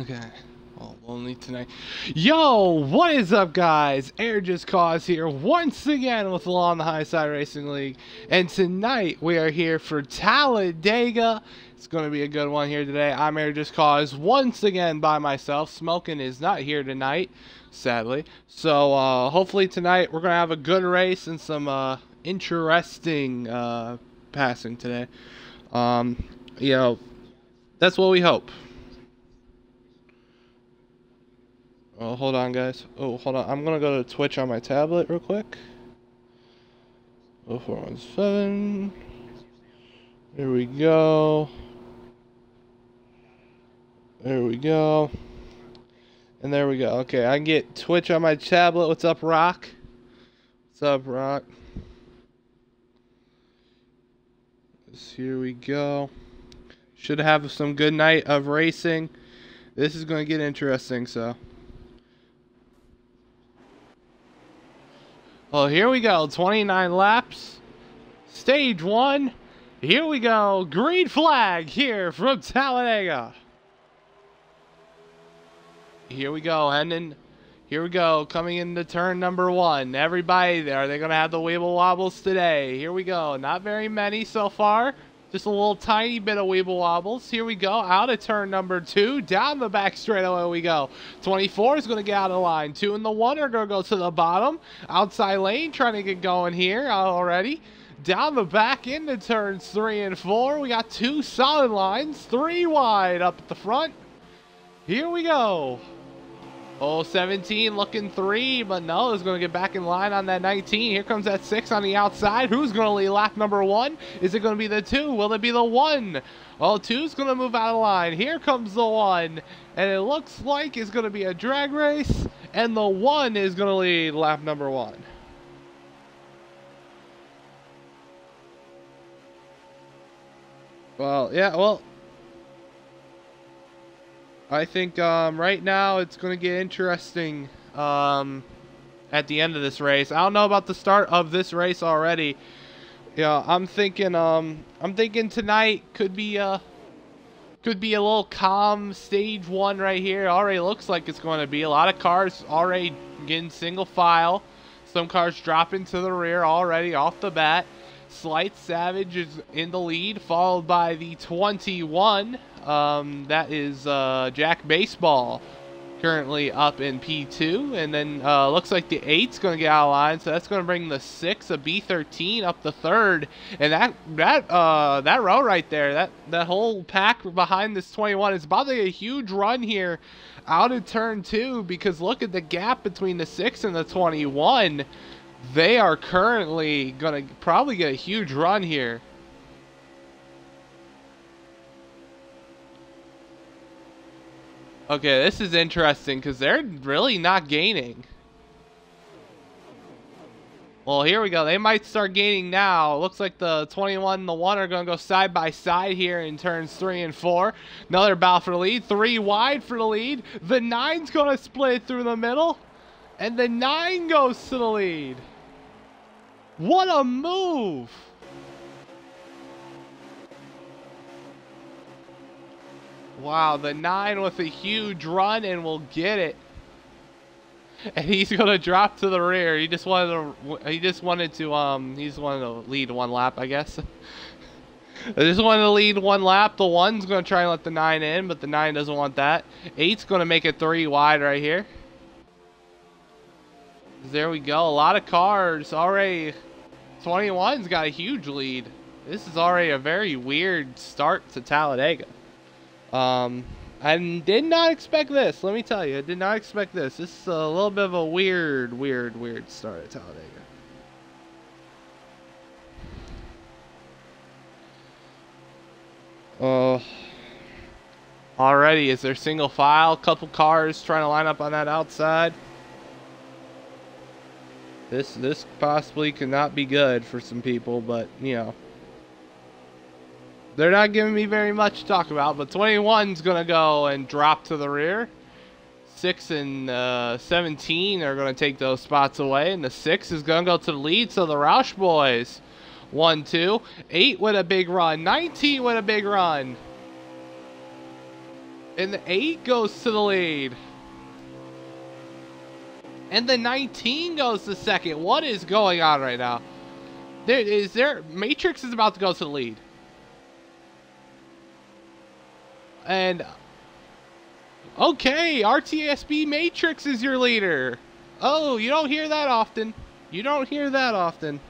Okay. Well, only tonight. Yo, what is up, guys? Air Just Cause here once again with Law on the High Side Racing League. And tonight we are here for Talladega. It's going to be a good one here today. I'm Air Just Cause once again by myself. Smoking is not here tonight, sadly. So uh, hopefully tonight we're going to have a good race and some uh, interesting uh, passing today. Um, you know, that's what we hope. Oh, hold on, guys. Oh, hold on. I'm gonna go to Twitch on my tablet real quick. Oh, four one seven. There we go. There we go. And there we go. Okay, I get Twitch on my tablet. What's up, Rock? What's up, Rock? here we go. Should have some good night of racing. This is going to get interesting, so. Well, here we go. 29 laps. Stage one. Here we go. Green flag here from Talladega. Here we go. Heading. Here we go. Coming into turn number one. Everybody there. They're going to have the Weeble Wobbles today. Here we go. Not very many so far. Just a little tiny bit of weeble wobbles. Here we go. Out of turn number two. Down the back straightaway we go. 24 is going to get out of line. Two and the one are going to go to the bottom. Outside lane trying to get going here already. Down the back into turns three and four. We got two solid lines. Three wide up at the front. Here we go. Oh, 17 looking three, but no, is going to get back in line on that 19. Here comes that six on the outside. Who's going to lead lap number one? Is it going to be the two? Will it be the one? Well, two's going to move out of line. Here comes the one, and it looks like it's going to be a drag race, and the one is going to lead lap number one. Well, yeah, well, I think um, right now it's going to get interesting um, at the end of this race. I don't know about the start of this race already. Yeah, I'm thinking um, I'm thinking tonight could be a could be a little calm stage one right here. Already looks like it's going to be a lot of cars already getting single file. Some cars dropping to the rear already off the bat. Slight Savage is in the lead, followed by the 21 um, that is uh, Jack Baseball currently up in P2. And then uh, looks like the 8's going to get out of line. So that's going to bring the 6 of B13 up the third. And that that uh, that row right there, that, that whole pack behind this 21 is about a huge run here out of turn 2. Because look at the gap between the 6 and the 21. They are currently going to probably get a huge run here. Okay, this is interesting because they're really not gaining. Well, here we go. They might start gaining now. Looks like the 21 and the 1 are going to go side by side here in turns 3 and 4. Another battle for the lead. 3 wide for the lead. The 9's going to split through the middle. And the 9 goes to the lead. What a move! Wow, the nine with a huge run and will get it. And he's gonna drop to the rear. He just wanted to. He just wanted to. Um. he's wanted to lead one lap, I guess. I just wanted to lead one lap. The one's gonna try and let the nine in, but the nine doesn't want that. Eight's gonna make it three wide right here. There we go. A lot of cars already. 21's got a huge lead. This is already a very weird start to Talladega. Um, I did not expect this. Let me tell you, I did not expect this. This is a little bit of a weird, weird, weird start at Talladega. Uh, already, is there single file? Couple cars trying to line up on that outside. This this possibly could not be good for some people, but you know. They're not giving me very much to talk about, but 21's going to go and drop to the rear. 6 and uh, 17 are going to take those spots away, and the 6 is going to go to the lead, so the Roush boys. 1, 2. 8 with a big run. 19 with a big run. And the 8 goes to the lead. And the 19 goes to second. What is going on right now? There is there Matrix is about to go to the lead. And okay, RTSB Matrix is your leader. Oh, you don't hear that often. You don't hear that often.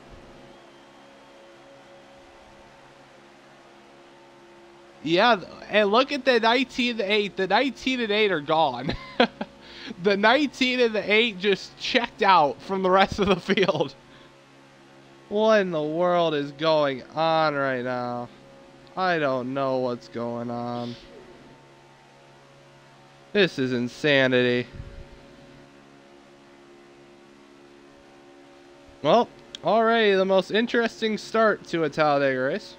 Yeah, and look at the 19 and the 8. The 19 and 8 are gone. the 19 and the 8 just checked out from the rest of the field. What in the world is going on right now? I don't know what's going on. This is insanity. Well, already the most interesting start to a Talladega race.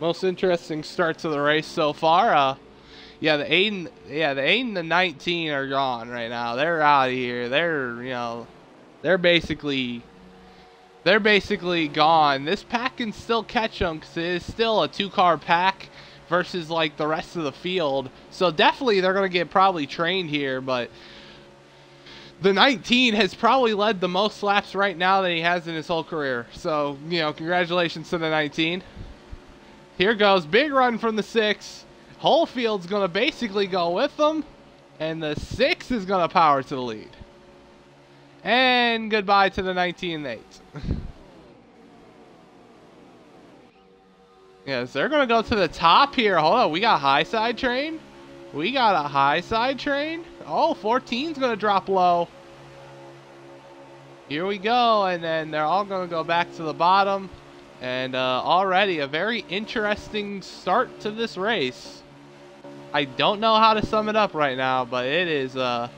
Most interesting start to the race so far. Uh, yeah, the eight, and, yeah, the eight and the nineteen are gone right now. They're out of here. They're, you know, they're basically, they're basically gone. This pack can still catch them because it is still a two-car pack versus like the rest of the field. So definitely they're gonna get probably trained here, but the 19 has probably led the most laps right now that he has in his whole career. So, you know, congratulations to the 19. Here goes. Big run from the 6. Whole field's going to basically go with them. And the 6 is going to power to the lead. And goodbye to the 19 8. yes, they're going to go to the top here. Hold on. We got a high side train. We got a high side train. Oh, 14's going to drop low. Here we go. And then they're all going to go back to the bottom. And uh, already a very interesting start to this race. I don't know how to sum it up right now, but it is uh,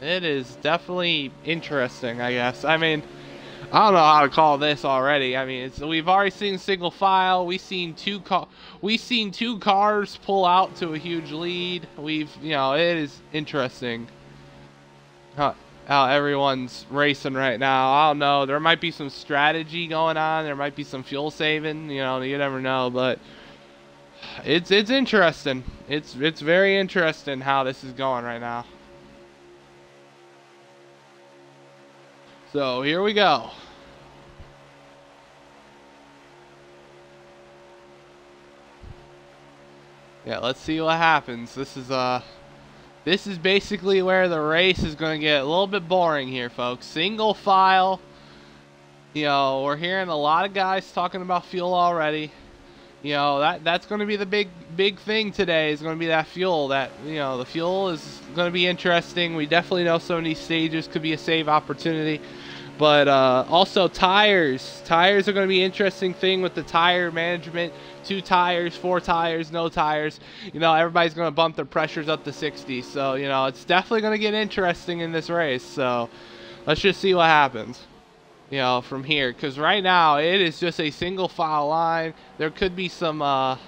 it is definitely interesting, I guess. I mean, I don't know how to call this already. I mean, we've already seen single file. We've seen two car, we've seen two cars pull out to a huge lead. We've, you know, it is interesting how, how everyone's racing right now. I don't know. There might be some strategy going on. There might be some fuel saving. You know, you never know. But it's it's interesting. It's it's very interesting how this is going right now. So here we go. Yeah, let's see what happens. This is uh this is basically where the race is going to get a little bit boring here, folks. Single file. You know, we're hearing a lot of guys talking about fuel already. You know, that that's going to be the big big thing today is going to be that fuel. That, you know, the fuel is going to be interesting. We definitely know some of these stages could be a save opportunity. But uh, also tires. Tires are going to be interesting thing with the tire management. Two tires, four tires, no tires. You know, everybody's going to bump their pressures up to 60. So, you know, it's definitely going to get interesting in this race. So, let's just see what happens. You know, from here. Because right now, it is just a single file line. There could be some... Uh,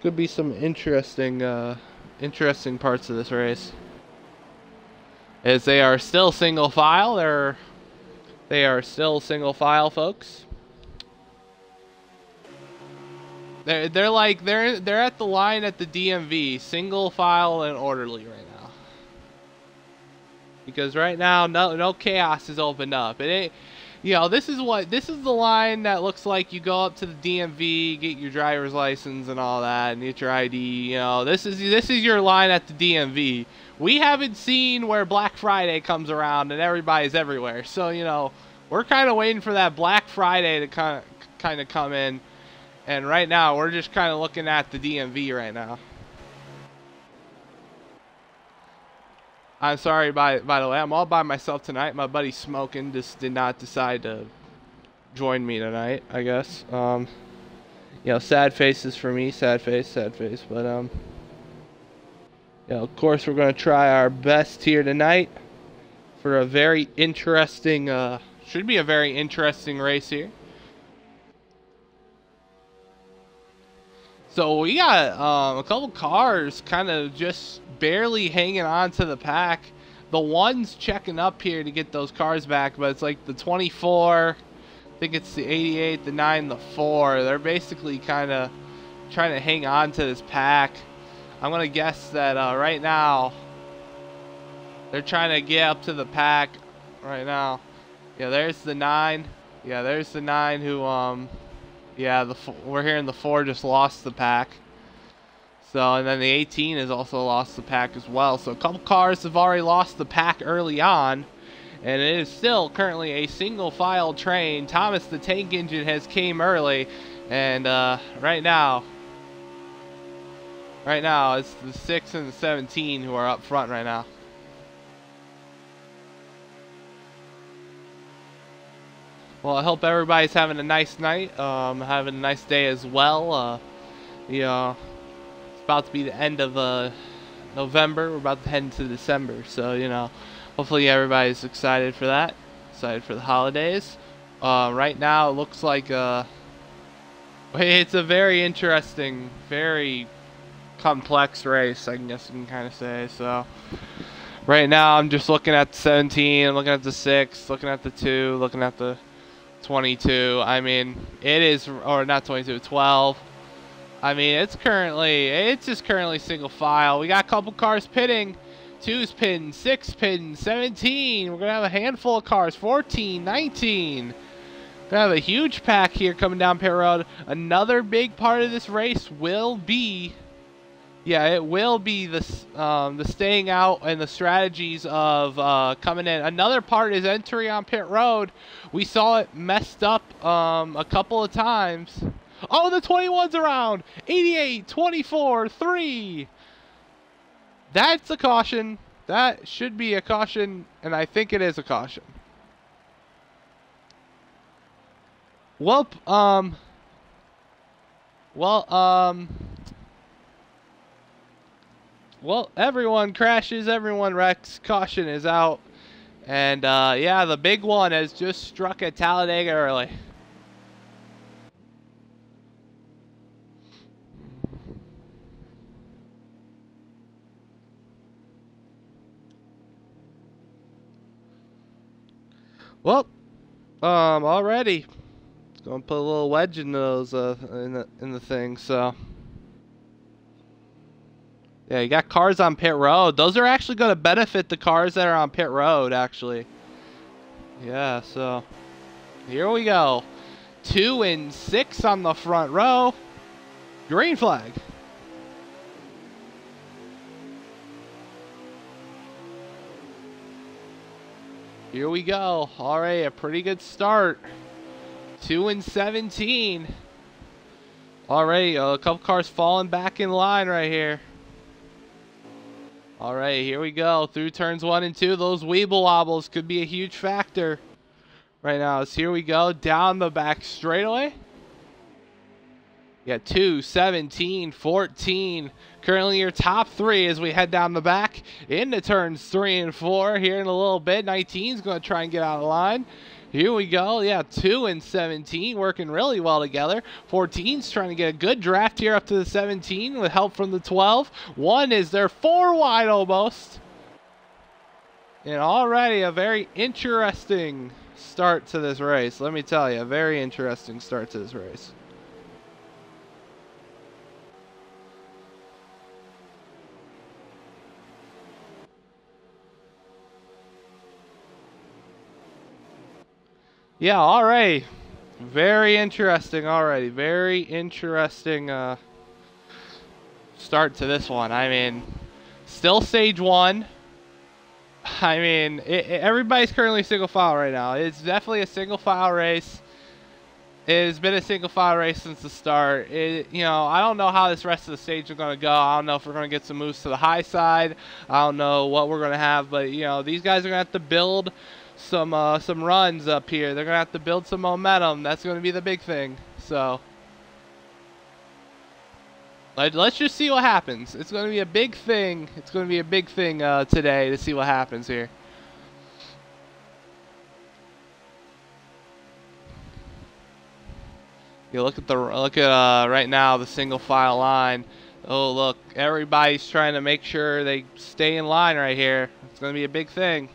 could be some interesting, uh, interesting parts of this race as they are still single file. They're they are still single file, folks. They're they're like they're they're at the line at the DMV, single file and orderly right now. Because right now no no chaos is opened up. It ain't you know, this is what this is the line that looks like you go up to the DMV, get your driver's license and all that, and get your ID. You know, this is this is your line at the DMV we haven't seen where Black Friday comes around and everybody's everywhere. So, you know, we're kind of waiting for that Black Friday to kind of kind of come in. And right now, we're just kind of looking at the DMV right now. I'm sorry, by by the way, I'm all by myself tonight. My buddy Smoking just did not decide to join me tonight, I guess. Um, you know, sad faces for me, sad face, sad face. But, um, you know, of course, we're going to try our best here tonight for a very interesting, uh, should be a very interesting race here. So we got um, a couple cars kind of just barely hanging on to the pack. The one's checking up here to get those cars back, but it's like the 24, I think it's the 88, the 9, the 4. They're basically kind of trying to hang on to this pack. I'm gonna guess that uh, right now they're trying to get up to the pack right now. Yeah, there's the nine. Yeah, there's the nine who um, yeah, the we're hearing the four just lost the pack. So, and then the 18 has also lost the pack as well. So a couple cars have already lost the pack early on. And it is still currently a single file train. Thomas the Tank Engine has came early. And uh, right now, right now, it's the 6 and the 17 who are up front right now. Well, I hope everybody's having a nice night, um, having a nice day as well. Uh, you know, it's about to be the end of uh, November. We're about to head into December, so you know, hopefully everybody's excited for that. Excited for the holidays. Uh, right now, it looks like uh, it's a very interesting, very complex race. I guess you can kind of say so. Right now, I'm just looking at the 17, looking at the 6, looking at the 2, looking at the 22. I mean, it is, or not 22, 12. I mean, it's currently, it's just currently single file. We got a couple cars pitting. Two's pitting, six pitting, 17. We're going to have a handful of cars, 14, 19. Gonna have a huge pack here coming down pit road. Another big part of this race will be yeah, it will be the um, the staying out and the strategies of uh, coming in. Another part is entry on pit road. We saw it messed up um, a couple of times. Oh, the 21's around. 88, 24, 3. That's a caution. That should be a caution, and I think it is a caution. Well, um, well, um, well, everyone crashes, everyone wrecks, caution is out. And uh, yeah, the big one has just struck at Talladega early. Well, um, already, gonna put a little wedge in those uh, in the in the thing. So. Yeah, you got cars on pit road. Those are actually going to benefit the cars that are on pit road, actually. Yeah, so here we go. Two and six on the front row. Green flag. Here we go. All right, a pretty good start. Two and 17. All right, a couple cars falling back in line right here. All right, here we go. Through turns one and two. Those weeble wobbles could be a huge factor right now. So here we go. Down the back straightaway. Yeah, 2, 17, 14. Currently your top three as we head down the back into turns three and four here in a little bit. 19 is going to try and get out of line. Here we go. Yeah, 2 and 17 working really well together. 14's trying to get a good draft here up to the 17 with help from the 12. 1 is there 4 wide almost. And already a very interesting start to this race. Let me tell you, a very interesting start to this race. Yeah, all right. Very interesting already. Very interesting uh, start to this one. I mean, still stage one. I mean, it, it, everybody's currently single file right now. It's definitely a single file race. It has been a single file race since the start. It, you know, I don't know how this rest of the stage is going to go. I don't know if we're going to get some moves to the high side. I don't know what we're going to have, but you know, these guys are going to have to build some uh, some runs up here. They're gonna have to build some momentum. That's gonna be the big thing. So let, us just see what happens. It's gonna be a big thing. It's gonna be a big thing uh, today to see what happens here. You look at the look at uh, right now the single file line. Oh look, everybody's trying to make sure they stay in line right here. It's gonna be a big thing.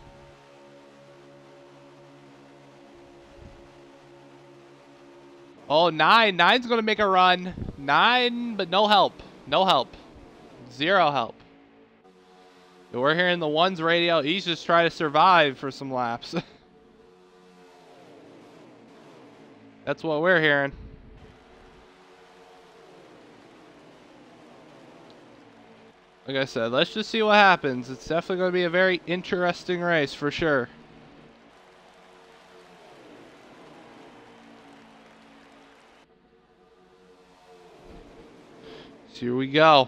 Oh, nine. Nine's going to make a run. Nine, but no help. No help. Zero help. We're hearing the ones radio. He's just trying to survive for some laps. That's what we're hearing. Like I said, let's just see what happens. It's definitely going to be a very interesting race for sure. Here we go.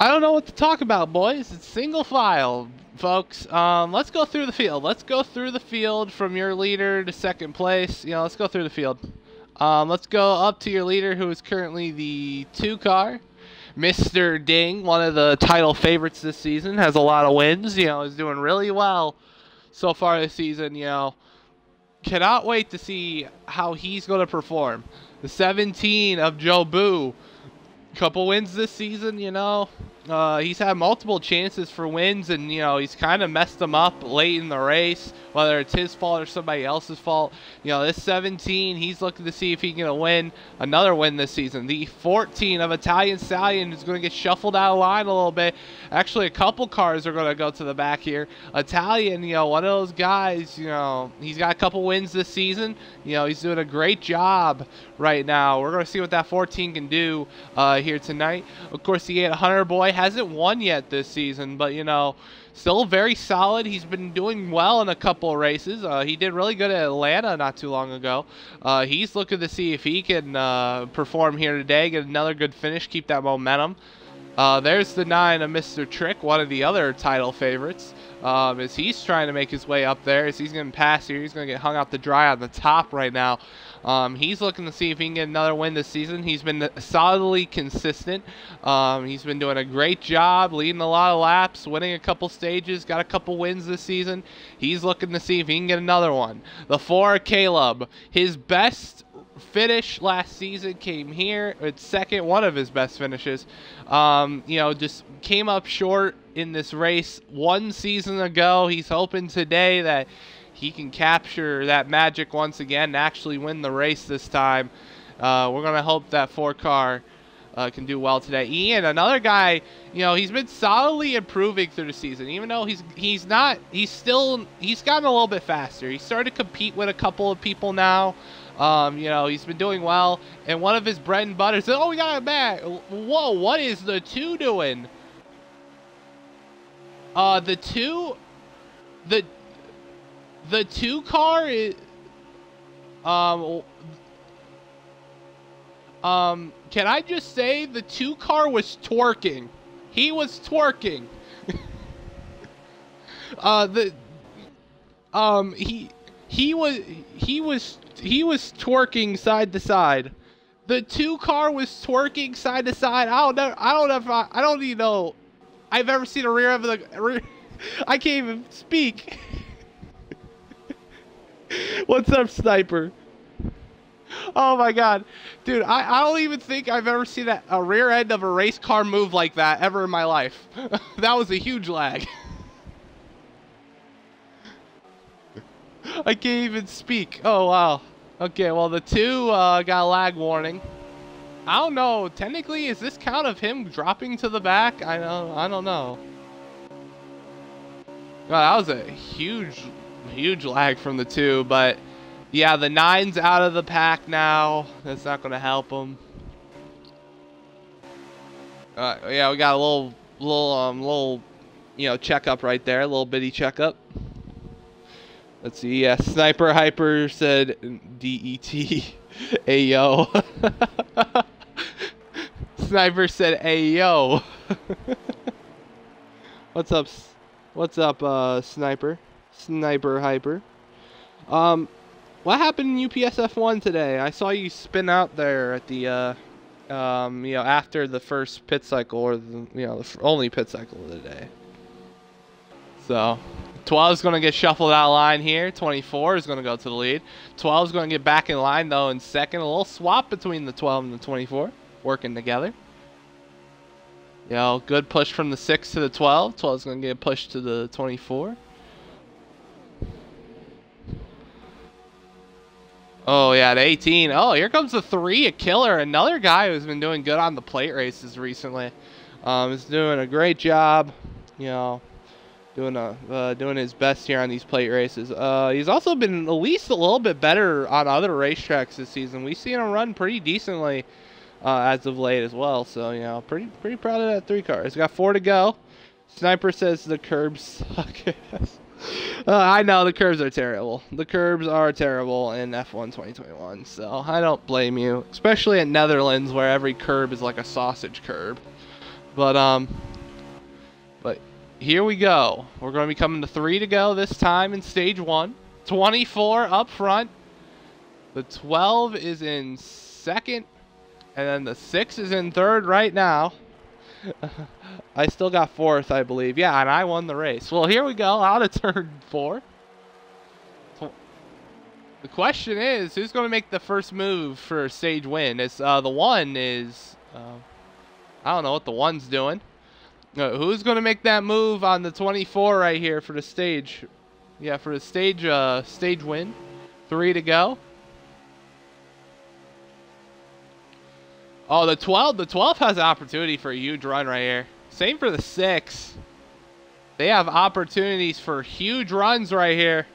I don't know what to talk about, boys. It's single file, folks. Um, let's go through the field. Let's go through the field from your leader to second place. You know, let's go through the field. Um, let's go up to your leader, who is currently the two car. Mr. Ding, one of the title favorites this season, has a lot of wins. You know, is doing really well so far this season. You know, cannot wait to see how he's going to perform. The 17 of Joe Boo couple wins this season, you know. Uh, he's had multiple chances for wins, and you know he's kind of messed them up late in the race, whether it's his fault or somebody else's fault. You know, this 17, he's looking to see if he can win another win this season. The 14 of Italian Stallion is going to get shuffled out of line a little bit. Actually, a couple cars are going to go to the back here. Italian, you know, one of those guys. You know, he's got a couple wins this season. You know, he's doing a great job right now. We're going to see what that 14 can do uh, here tonight. Of course, the 800 boy hasn't won yet this season, but you know, still very solid. He's been doing well in a couple of races. Uh, he did really good at Atlanta not too long ago. Uh, he's looking to see if he can uh, perform here today, get another good finish, keep that momentum. Uh, there's the nine of Mr. Trick, one of the other title favorites. Um, as he's trying to make his way up there, as he's going to pass here, he's going to get hung out to dry on the top right now. Um, he's looking to see if he can get another win this season. He's been solidly consistent. Um, he's been doing a great job, leading a lot of laps, winning a couple stages, got a couple wins this season. He's looking to see if he can get another one. The four, Caleb, his best finish last season came here. It's second, one of his best finishes. Um, you know, just came up short in this race one season ago. He's hoping today that he can capture that magic once again and actually win the race this time. Uh, we're going to hope that four car uh, can do well today. Ian, another guy, you know, he's been solidly improving through the season. Even though he's he's not, he's still he's gotten a little bit faster. He's started to compete with a couple of people now. Um, you know, he's been doing well. And one of his bread and butters, oh, we got him back. Whoa, what is the two doing? Uh, the two, the the two car is um um can I just say the two car was twerking. He was twerking. uh the um he he was he was he was twerking side to side. The two car was twerking side to side. I don't know. I don't know if I, I don't even know. I've ever seen a rear of the. Rear, I can't even speak. What's up, sniper? Oh my god. Dude, I, I don't even think I've ever seen a, a rear end of a race car move like that ever in my life. that was a huge lag. I can't even speak. Oh, wow. Okay, well, the two uh, got a lag warning. I don't know. Technically, is this count of him dropping to the back? I don't, I don't know. God, that was a huge huge lag from the two, but yeah, the nine's out of the pack now. That's not going to help them. Uh, yeah, we got a little, little, um, little, you know, checkup right there, a little bitty checkup. Let's see. Yeah, Sniper Hyper said DET. Ayo. Sniper said Ayo. What's up? What's up, uh, Sniper? Sniper Hyper. Um, what happened in UPSF one today? I saw you spin out there at the, uh, um, you know, after the first pit cycle or the, you know, the only pit cycle of the day. So, 12 is going to get shuffled out of line here. 24 is going to go to the lead. 12 is going to get back in line though in second. A little swap between the 12 and the 24, working together. You know, good push from the 6 to the 12. 12 is going to get pushed to the 24. Oh, yeah, at 18. Oh, here comes the three, a killer. Another guy who's been doing good on the plate races recently. Um, is doing a great job, you know, doing a uh, doing his best here on these plate races. Uh, he's also been at least a little bit better on other racetracks this season. We've seen him run pretty decently uh, as of late as well. So you know, pretty pretty proud of that three car. He's got four to go. Sniper says the curbs suck. uh, I know the curbs are terrible. The curbs are terrible in F1 2021. So I don't blame you, especially in Netherlands where every curb is like a sausage curb. But um, but here we go. We're going to be coming to three to go this time in stage one. 24 up front. The 12 is in second. And then the 6 is in third right now. I still got fourth, I believe. Yeah, and I won the race. Well, here we go. Out of turn four. The question is, who's going to make the first move for stage win? It's uh, the one is, uh, I don't know what the one's doing. Uh, who's going to make that move on the 24 right here for the stage? Yeah, for the stage uh, stage win. Three to go. Oh, the 12. The 12 has opportunity for a huge run right here. Same for the 6. They have opportunities for huge runs right here.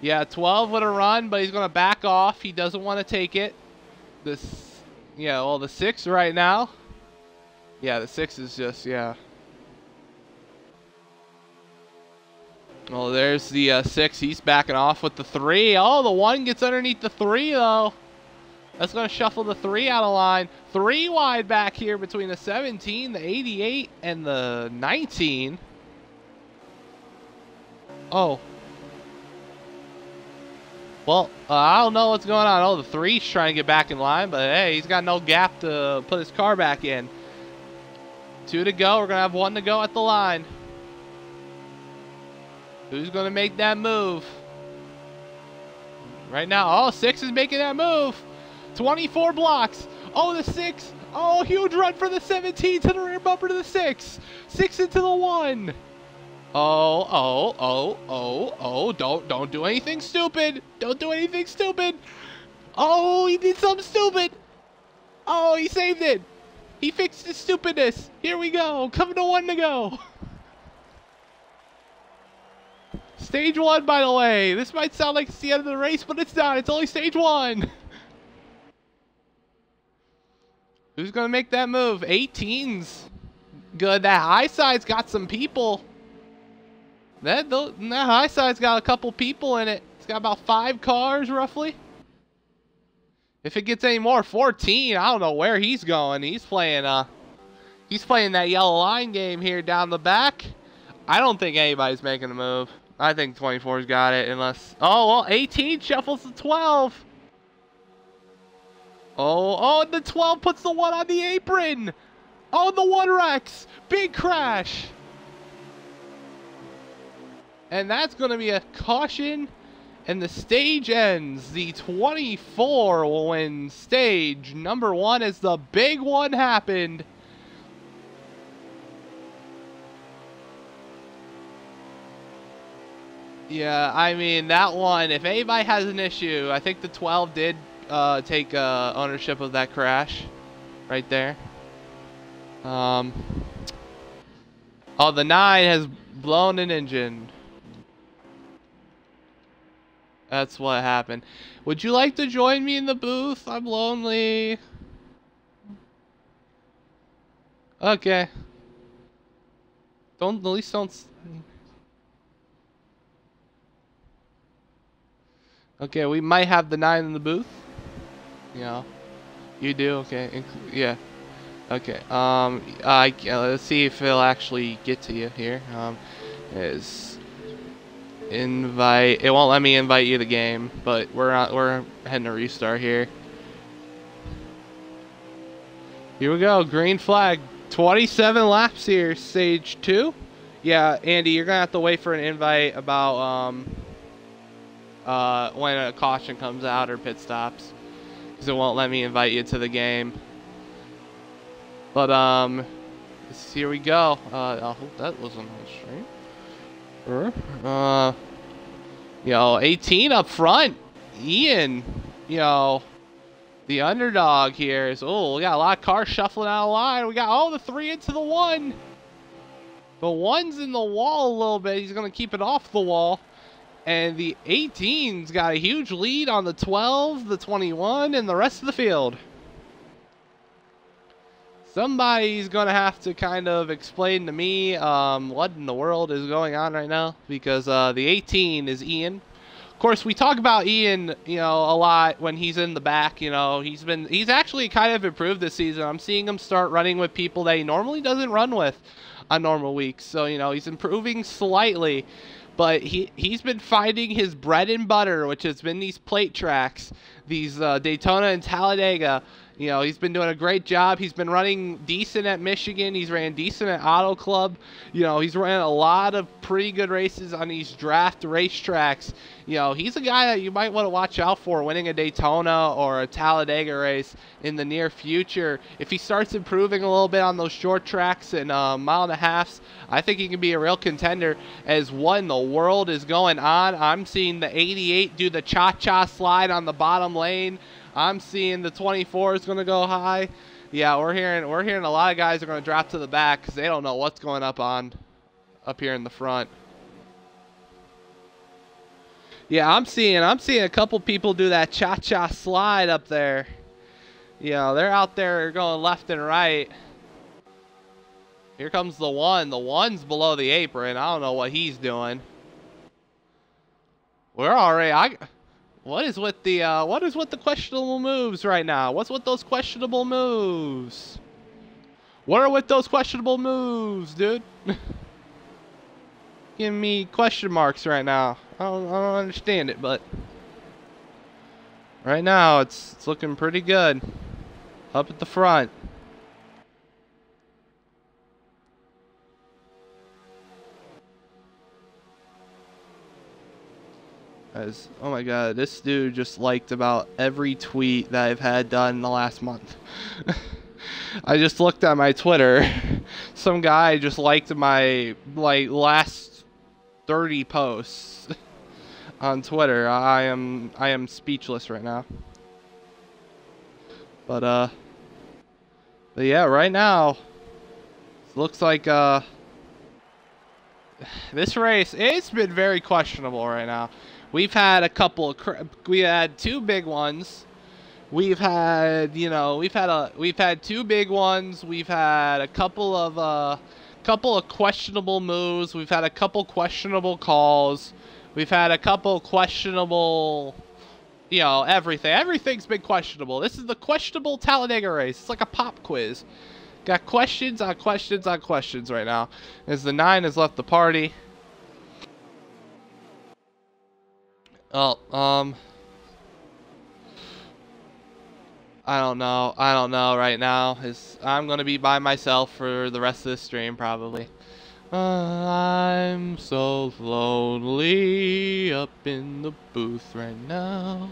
Yeah, 12 with a run, but he's going to back off. He doesn't want to take it. This, yeah, well, the 6 right now. Yeah, the six is just, yeah. Well, there's the uh, six. He's backing off with the three. Oh, the one gets underneath the three, though. That's going to shuffle the three out of line. Three wide back here between the 17, the 88, and the 19. Oh. Well, uh, I don't know what's going on. Oh, the three's trying to get back in line, but hey, he's got no gap to put his car back in. Two to go. We're going to have one to go at the line. Who's going to make that move? Right now, all oh, six is making that move. 24 blocks. Oh, the six. Oh, huge run for the 17 to the rear bumper to the six. Six into the one. Oh, oh, oh, oh, oh, don't, don't do anything stupid. Don't do anything stupid. Oh, he did something stupid. Oh, he saved it. He fixed his stupidness. Here we go. Coming to one to go. Stage one, by the way. This might sound like it's the end of the race, but it's not. It's only stage one. Who's going to make that move? 18's good. That high side's got some people. That, that high side's got a couple people in it. It's got about five cars, roughly. If it gets any more, 14, I don't know where he's going. He's playing uh he's playing that yellow line game here down the back. I don't think anybody's making a move. I think 24's got it unless Oh, well, 18 shuffles to 12. Oh, oh, the 12 puts the one on the apron. Oh, the one wrecks. Big crash. And that's going to be a caution and the stage ends. The 24 will win stage number one as the big one happened. Yeah, I mean, that one, if anybody has an issue, I think the 12 did uh, take uh, ownership of that crash right there. Um, oh, the 9 has blown an engine. That's what happened. Would you like to join me in the booth? I'm lonely. Okay. Don't, at least don't... Okay, we might have the 9 in the booth. Yeah. You do? Okay. Yeah. Okay. Um, I, uh, let's see if it'll actually get to you here. Um, is invite. It won't let me invite you to the game, but we're on, we're heading to restart here. Here we go. Green flag. 27 laps here. Stage two. Yeah, Andy, you're gonna have to wait for an invite about um uh when a caution comes out or pit stops, because it won't let me invite you to the game. But um, here we go. Uh, I hope that wasn't on stream. Uh, yo, 18 up front. Ian, you know, the underdog here is, oh, we got a lot of cars shuffling out of line. We got, oh, the three into the one. The one's in the wall a little bit. He's going to keep it off the wall. And the 18's got a huge lead on the 12, the 21, and the rest of the field. Somebody's going to have to kind of explain to me um, what in the world is going on right now. Because uh, the 18 is Ian. Of course, we talk about Ian, you know, a lot when he's in the back. You know, he's been he's actually kind of improved this season. I'm seeing him start running with people that he normally doesn't run with on normal weeks. So you know, he's improving slightly, but he he's been finding his bread and butter, which has been these plate tracks, these uh, Daytona and Talladega. You know, he's been doing a great job. He's been running decent at Michigan. He's ran decent at Auto Club. You know, he's ran a lot of pretty good races on these draft racetracks. You know, he's a guy that you might want to watch out for winning a Daytona or a Talladega race in the near future. If he starts improving a little bit on those short tracks and uh, mile and a halfs, I think he can be a real contender. As what in the world is going on? I'm seeing the 88 do the cha-cha slide on the bottom lane. I'm seeing the 24 is going to go high. Yeah, we're hearing we're hearing a lot of guys are going to drop to the back because they don't know what's going up on up here in the front. Yeah, I'm seeing I'm seeing a couple people do that cha-cha slide up there. You know, they're out there going left and right. Here comes the one. The one's below the apron. I don't know what he's doing. We're already I what is with the uh, what is with the questionable moves right now? What's with those questionable moves? What are with those questionable moves, dude? Give me question marks right now. I don't, I don't understand it, but right now it's it's looking pretty good up at the front. As oh my god, this dude just liked about every tweet that I've had done in the last month. I just looked at my Twitter. Some guy just liked my like last 30 posts on Twitter. I am I am speechless right now. But uh but yeah, right now looks like uh this race it's been very questionable right now. We've had a couple we had two big ones. We've had, you know, we've had a we've had two big ones. We've had a couple of uh couple of questionable moves. We've had a couple questionable calls. We've had a couple questionable you know, everything. Everything's been questionable. This is the questionable Talladega race. It's like a pop quiz. Got questions on questions on questions right now. As the nine has left the party. Oh, um... I don't know. I don't know right now. It's, I'm going to be by myself for the rest of the stream, probably. Uh, I'm so lonely up in the booth right now.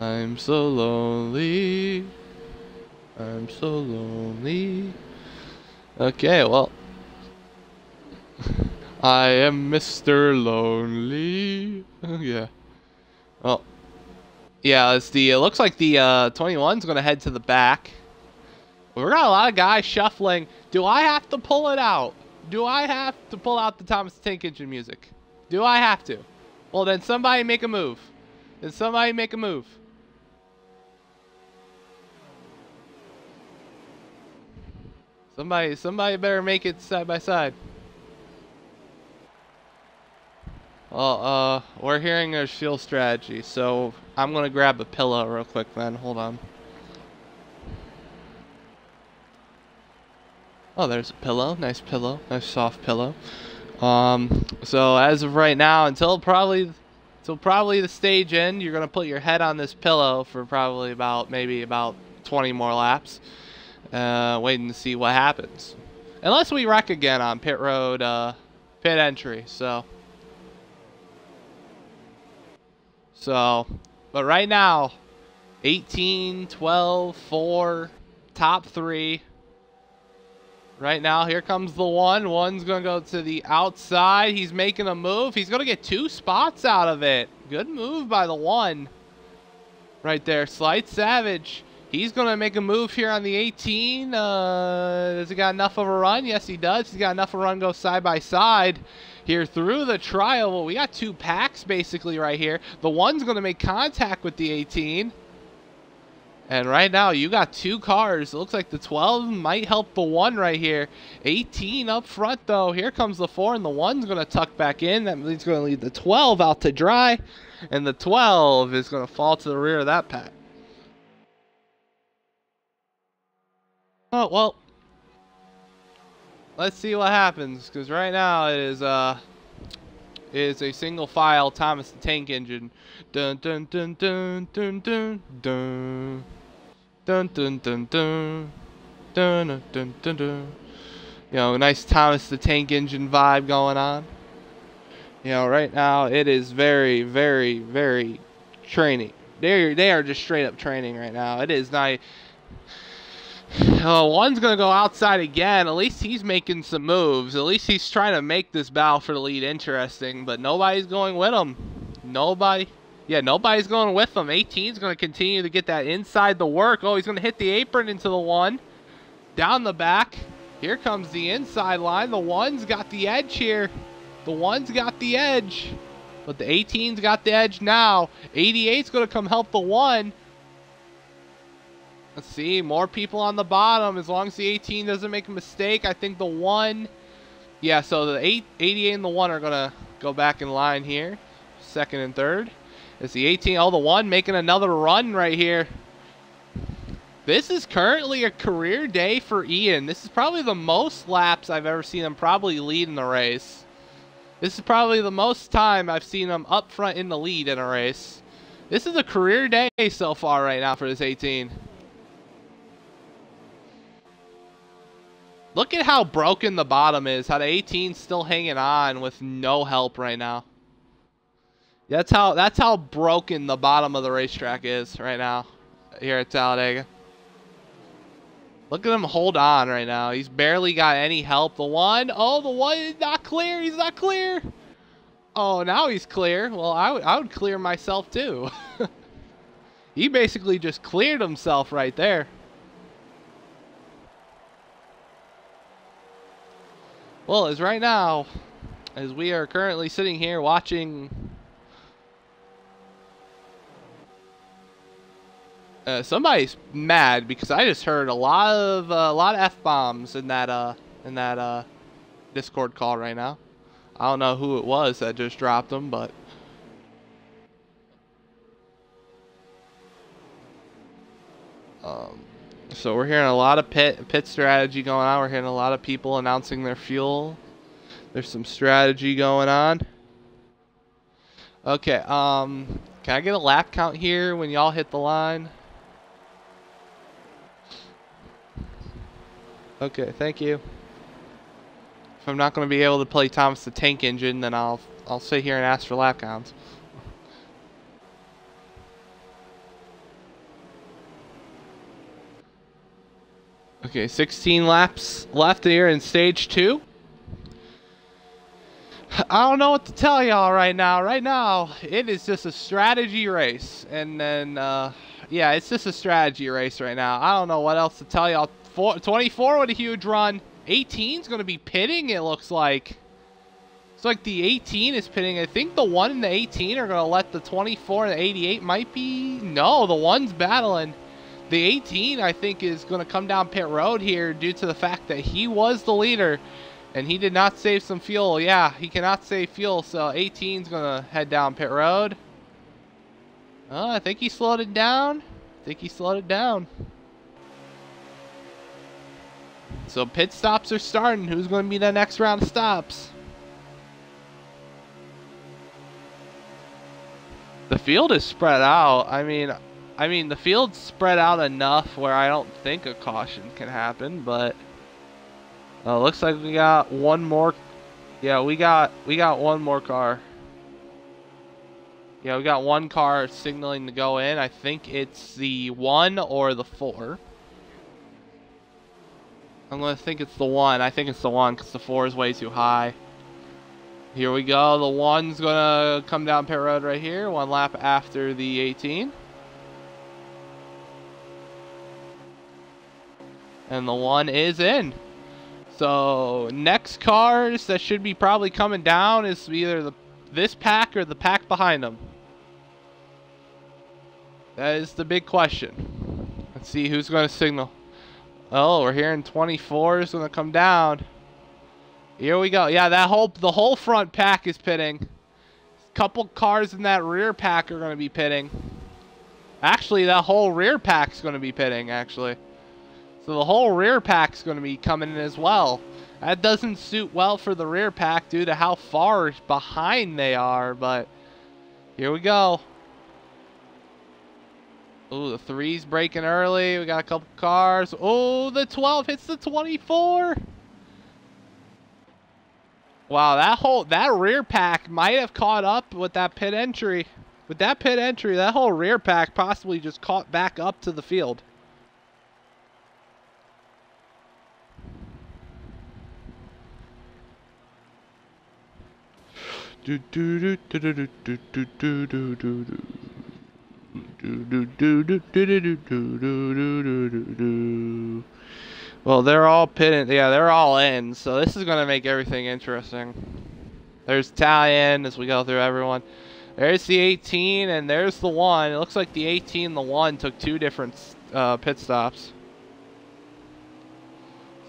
I'm so lonely. I'm so lonely. Okay, well. I am Mr. Lonely. yeah. Oh. Yeah, it's the, it looks like the uh, 21's going to head to the back. We got a lot of guys shuffling. Do I have to pull it out? Do I have to pull out the Thomas Tank Engine music? Do I have to? Well, then somebody make a move. Then somebody make a move. Somebody, somebody better make it side by side. Well, uh, we're hearing a shield strategy, so I'm gonna grab a pillow real quick then. Hold on. Oh, there's a pillow. Nice pillow. Nice soft pillow. Um, so as of right now, until probably, until probably the stage end, you're gonna put your head on this pillow for probably about maybe about 20 more laps, uh, waiting to see what happens. Unless we wreck again on pit road, uh, pit entry. So. So, but right now, 18, 12, 4, top three. Right now, here comes the one. One's going to go to the outside. He's making a move. He's going to get two spots out of it. Good move by the one. Right there. Slight Savage. He's going to make a move here on the 18. Uh, does he got enough of a run? Yes, he does. He's got enough of a run go side by side here through the trial. Well, we got two packs basically right here. The one's going to make contact with the 18. And right now, you got two cars. It looks like the 12 might help the one right here. 18 up front, though. Here comes the four, and the one's going to tuck back in. That means going to leave the 12 out to dry. And the 12 is going to fall to the rear of that pack. Oh, well. Let's see what happens, because right now it is, uh, a single file Thomas the Tank Engine. Dun dun dun dun dun dun dun. Dun dun dun dun. Dun dun dun dun. You know, nice Thomas the Tank Engine vibe going on. You know, right now it is very, very, very training. They they are just straight up training right now. It is not Oh, one's going to go outside again. At least he's making some moves. At least he's trying to make this battle for the lead interesting. But nobody's going with him. Nobody. Yeah, nobody's going with him. 18's going to continue to get that inside the work. Oh, he's going to hit the apron into the one. Down the back. Here comes the inside line. The one's got the edge here. The one's got the edge. But the 18's got the edge now. 88's going to come help the one. Let's see, more people on the bottom. As long as the 18 doesn't make a mistake, I think the 1... Yeah, so the 8, 88 and the 1 are going to go back in line here. Second and third. It's the 18. Oh, the 1 making another run right here. This is currently a career day for Ian. This is probably the most laps I've ever seen him probably lead in the race. This is probably the most time I've seen him up front in the lead in a race. This is a career day so far right now for this 18. Look at how broken the bottom is. How the 18's still hanging on with no help right now. That's how that's how broken the bottom of the racetrack is right now here at Talladega. Look at him hold on right now. He's barely got any help. The one, oh, the one is not clear. He's not clear. Oh, now he's clear. Well, I would I would clear myself too. he basically just cleared himself right there. Well, as right now, as we are currently sitting here watching uh, somebody's mad because I just heard a lot of uh, a lot of f bombs in that uh in that uh Discord call right now. I don't know who it was that just dropped them, but um, so we're hearing a lot of pit pit strategy going on. We're hearing a lot of people announcing their fuel. There's some strategy going on. Okay, um, can I get a lap count here when y'all hit the line? Okay, thank you. If I'm not going to be able to play Thomas the Tank Engine, then I'll I'll sit here and ask for lap counts. Okay, 16 laps left here in stage two. I don't know what to tell y'all right now. Right now, it is just a strategy race. And then, uh, yeah, it's just a strategy race right now. I don't know what else to tell y'all. 24 with a huge run. 18 is going to be pitting, it looks like. It's like the 18 is pitting. I think the 1 and the 18 are going to let the 24 and the 88 might be... No, the 1's battling. The 18, I think, is going to come down pit road here due to the fact that he was the leader and he did not save some fuel. Yeah, he cannot save fuel, so 18 is going to head down pit road. Oh, I think he slowed it down. I think he slowed it down. So pit stops are starting. Who's going to be the next round of stops? The field is spread out. I mean, I mean, the field's spread out enough where I don't think a caution can happen, but uh, looks like we got one more. Yeah, we got we got one more car. Yeah, we got one car signaling to go in. I think it's the one or the four. I'm to think it's the one. I think it's the one because the four is way too high. Here we go. The one's to come down pit road right here. One lap after the 18. And the one is in. So next cars that should be probably coming down is either the this pack or the pack behind them. That is the big question. Let's see who's going to signal. Oh, we're hearing 24 is going to come down. Here we go. Yeah, that whole the whole front pack is pitting. Couple cars in that rear pack are going to be pitting. Actually, that whole rear pack is going to be pitting, actually. So the whole rear pack is going to be coming in as well. That doesn't suit well for the rear pack due to how far behind they are, but here we go. Ooh, the three's breaking early. We got a couple cars. Oh, the 12 hits the 24. Wow, that whole that rear pack might have caught up with that pit entry. With that pit entry, that whole rear pack possibly just caught back up to the field. Do do do do do do do do do do do. Well, they're all pitting. Yeah, they're all in. So this is going to make everything interesting. There's Italian as we go through everyone. There's the 18 and there's the 1. It looks like the 18 and the 1 took two different uh, pit stops.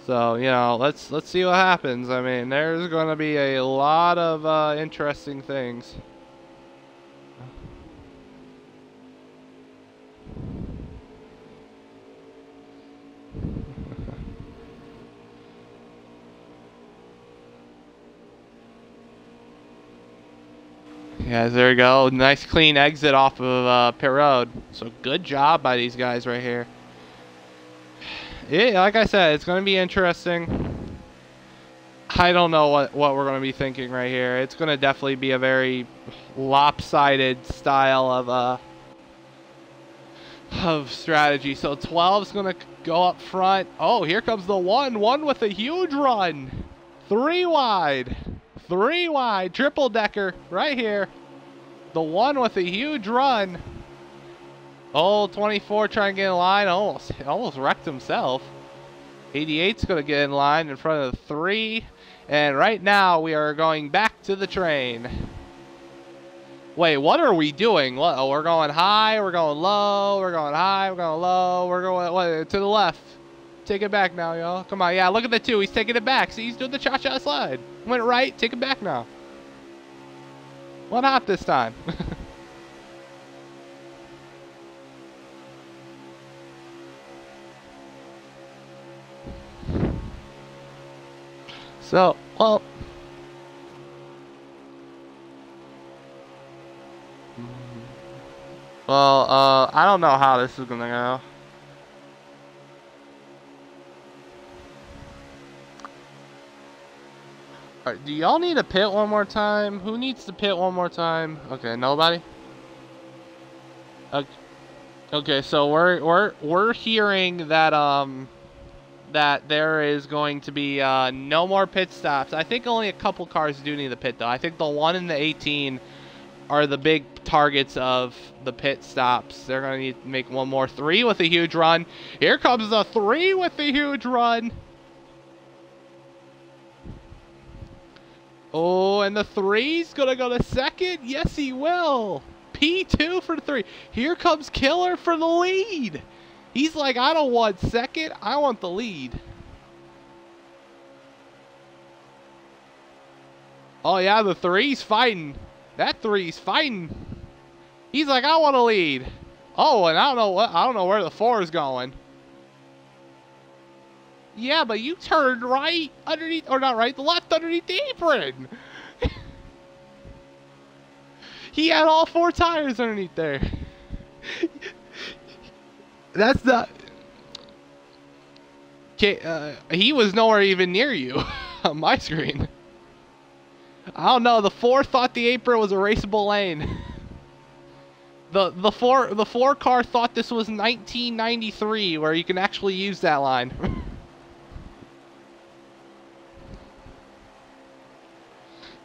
So, you know, let's let's see what happens. I mean, there's going to be a lot of uh, interesting things. Yeah, there we go. Nice clean exit off of uh, pit road. So good job by these guys right here. Yeah, like I said, it's going to be interesting. I don't know what, what we're going to be thinking right here. It's going to definitely be a very lopsided style of uh, of strategy. So 12 is going to go up front. Oh, here comes the one. One with a huge run. Three wide. Three wide. Triple decker right here. The one with a huge run. Oh, 24 trying to get in line. Almost, almost wrecked himself. 88's going to get in line in front of the three. And right now we are going back to the train. Wait, what are we doing? What, oh, we're going high, we're going low, we're going high, we're going low, we're going what, to the left. Take it back now, y'all. Come on, yeah, look at the two. He's taking it back. See, he's doing the cha-cha slide. Went right, take it back now. What not this time? so, well, Well, uh, I don't know how this is gonna go. Right, do y'all need a pit one more time? Who needs to pit one more time? Okay, nobody? Okay, okay so we're, we're, we're hearing that, um, that there is going to be, uh, no more pit stops. I think only a couple cars do need the pit, though. I think the one in the 18 are the big targets of the pit stops. They're going to need to make one more three with a huge run. Here comes the three with a huge run. Oh, and the three's going to go to second. Yes, he will. P2 for the three. Here comes Killer for the lead. He's like, I don't want second. I want the lead. Oh, yeah, the three's fighting. That three's fighting. He's like, I want to lead. Oh, and I don't know what I don't know where the four is going. Yeah, but you turned right underneath, or not right, the left underneath the apron. he had all four tires underneath there. That's the. Okay, uh, he was nowhere even near you on my screen. I don't know. The four thought the apron was a raceable lane. The the four the four car thought this was 1993, where you can actually use that line.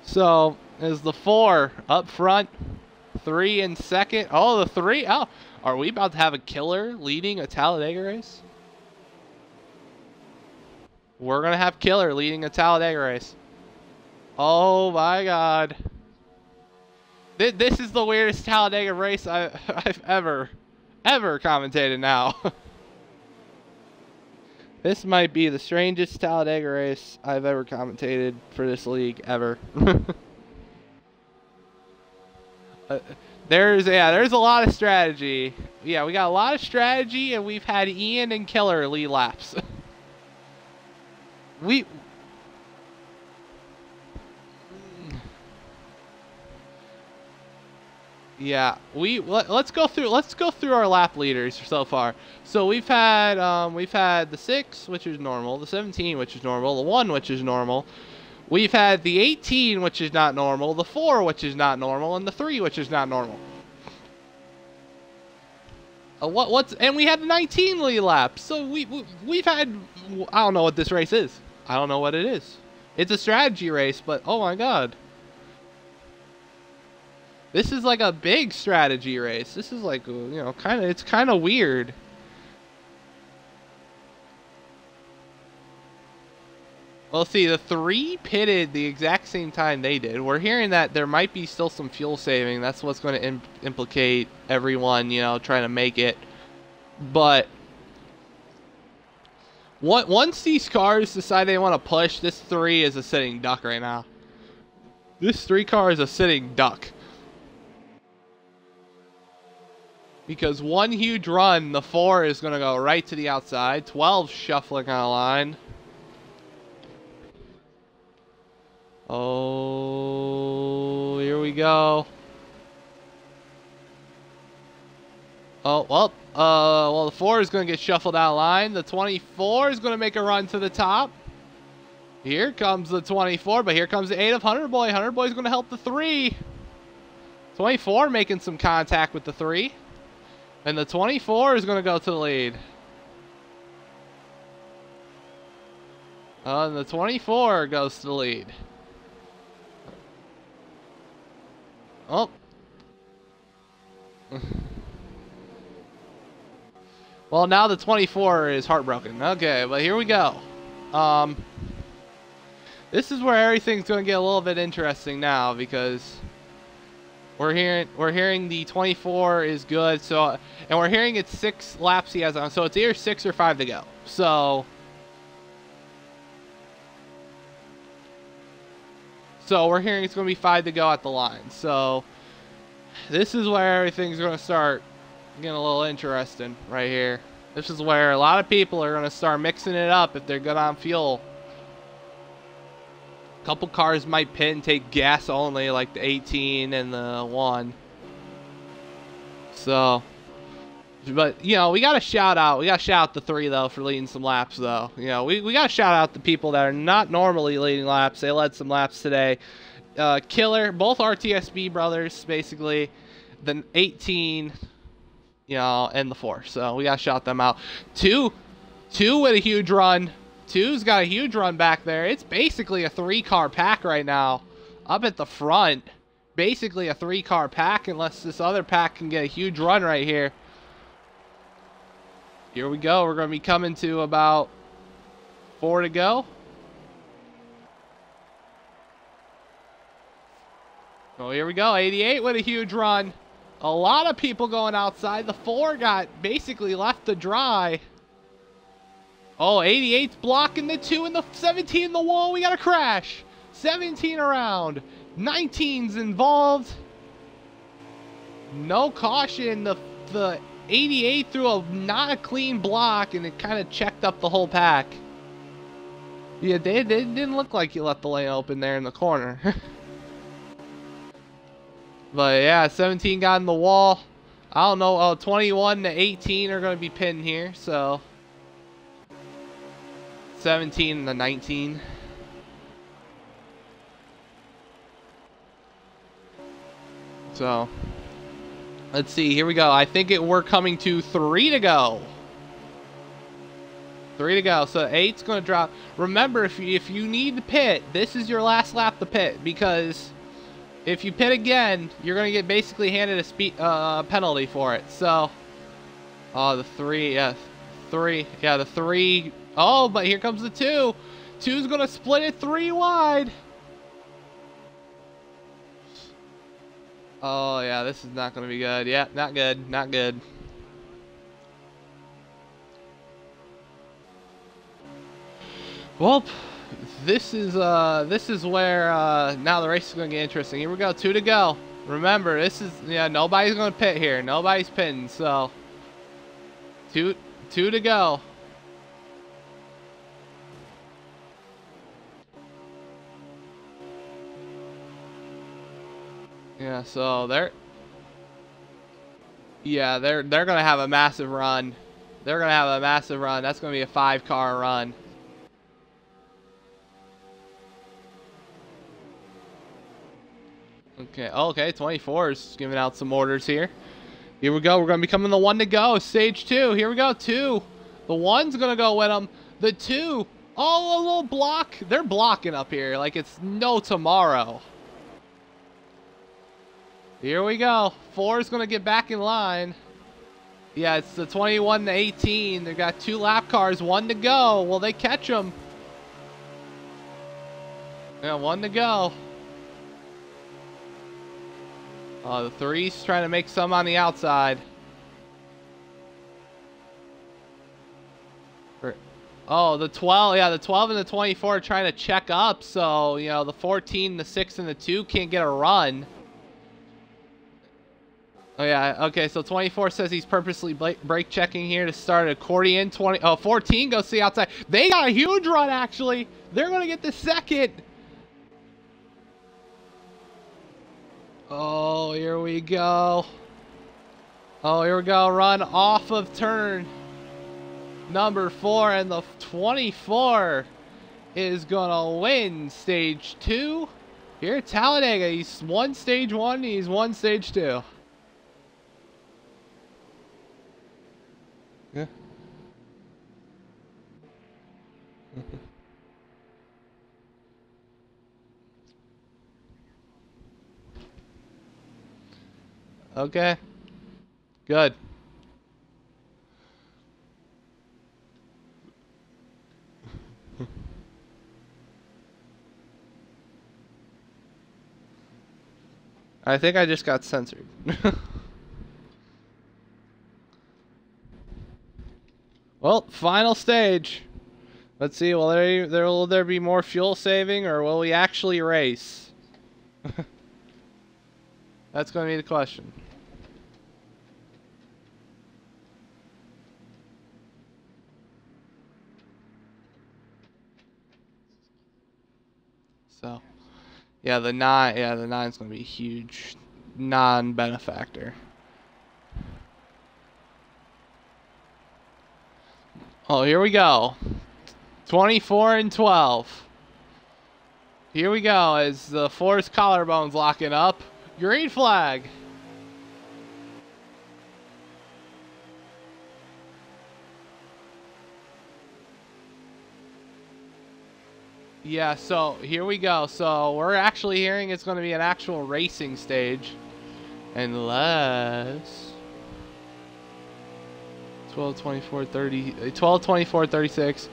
so is the four up front, three in second. Oh, the three. Oh, are we about to have a killer leading a Talladega race? We're gonna have killer leading a Talladega race. Oh my God. This is the weirdest Talladega race I, I've ever, ever commentated now. this might be the strangest Talladega race I've ever commentated for this league ever. uh, there's yeah, there's a lot of strategy. Yeah, we got a lot of strategy, and we've had Ian and Killer lead laps. we Yeah, we let, us go through let's go through our lap leaders so far. So we've had um, we've had the six, which is normal, the 17, which is normal, the one, which is normal. We've had the 18, which is not normal, the four, which is not normal, and the three, which is not normal. Uh, what what's and we had the 19 lead lap. So we, we we've had I don't know what this race is. I don't know what it is. It's a strategy race, but oh my god. This is like a big strategy race. This is like, you know, kind of, it's kind of weird. Well, see, the three pitted the exact same time they did. We're hearing that there might be still some fuel saving. That's what's going to imp implicate everyone, you know, trying to make it. But once these cars decide they want to push, this three is a sitting duck right now. This three car is a sitting duck. Because one huge run, the 4 is going to go right to the outside. 12 shuffling on a line. Oh, here we go. Oh, well, uh, well, the 4 is going to get shuffled out of line. The 24 is going to make a run to the top. Here comes the 24, but here comes the 8 of 100 Boy. 100 Boy is going to help the 3. 24 making some contact with the 3. And the 24 is going to go to the lead. Uh, and the 24 goes to the lead. Oh. well, now the 24 is heartbroken. Okay, but here we go. Um, this is where everything's going to get a little bit interesting now because we're hearing we're hearing the 24 is good. So and we're hearing it's six laps he has on. So it's either six or five to go. So So we're hearing it's going to be five to go at the line. So this is where everything's going to start getting a little interesting right here. This is where a lot of people are going to start mixing it up if they're good on fuel A couple cars might pit and take gas only, like the 18 and the 1. So, but, you know, we got to shout out. We got to shout out the three, though, for leading some laps, though. You know, we, we got to shout out the people that are not normally leading laps. They led some laps today. Uh, Killer, both RTSB brothers, basically. The 18, you know, and the 4. So we got to shout them out. Two, two with a huge run. Two's got a huge run back there. It's basically a three-car pack right now up at the front. Basically a three-car pack unless this other pack can get a huge run right here. Here we go. We're going to be coming to about four to go. Oh, here we go. 88 with a huge run. A lot of people going outside. The four got basically left to dry. Oh, 88's blocking the 2 and the 17 the wall. We got a crash. 17 around. 19's involved. No caution. The, the 88 threw a not a clean block and it kind of checked up the whole pack. Yeah, they, they didn't look like he left the lane open there in the corner. but yeah, 17 got in the wall. I don't know. Oh, 21 to 18 are going to be pinned here, so... 17 and the 19. So, let's see. Here we go. I think it, we're coming to three to go. Three to go. So eight's going to drop. Remember, if you, if you need to pit, this is your last lap to pit because if you pit again, you're going to get basically handed a speed uh, penalty for it. So, oh, the three, yeah, three, yeah, the three. Oh, but here comes the two. Two's going to split it three wide. Oh, yeah, this is not going to be good. Yeah, not good, not good. Well, this is uh this is where uh now the race is gonna get interesting. Here we go, two to go. Remember, this is yeah, nobody's gonna pit here. Nobody's pitting, so two two to go. Yeah, so they're Yeah, they're they're gonna have a massive run. They're gonna have a massive run. That's gonna be a five car run. Okay, okay, 24 is giving out some orders here. Here we go. We're going to be coming the one to go. Stage two. Here we go. Two. The one's going to go with them. The two. Oh, a little block. They're blocking up here like it's no tomorrow. Here we go. Four is going to get back in line. Yeah, it's the 21 to 18. They've got two lap cars. One to go. Will they catch them? Yeah, one to go. Uh, the three's trying to make some on the outside. Oh, the 12, yeah, the 12 and the 24 are trying to check up, so, you know, the 14, the 6, and the 2 can't get a run. Oh, yeah, okay, so 24 says he's purposely brake checking here to start accordion. 20, oh, 14 goes to the outside. They got a huge run, actually. They're going to get the second. Oh, here we go. Oh, here we go. Run off of turn number four. And the 24 is going to win stage two. Here Talladega, he's won stage one. He's won stage two. Yeah. Okay. Good. I think I just got censored. well, final stage. Let's see, will there, there will there be more fuel saving or will we actually race? That's going to be the question. So, yeah, the nine, yeah, the nine's gonna be huge non-benefactor. Oh, here we go. 24 and 12. Here we go as the force collarbones locking up. Green flag. Yeah, so here we go. So we're actually hearing it's going to be an actual racing stage. Unless... 12, 24, 30... 12, 24, 36.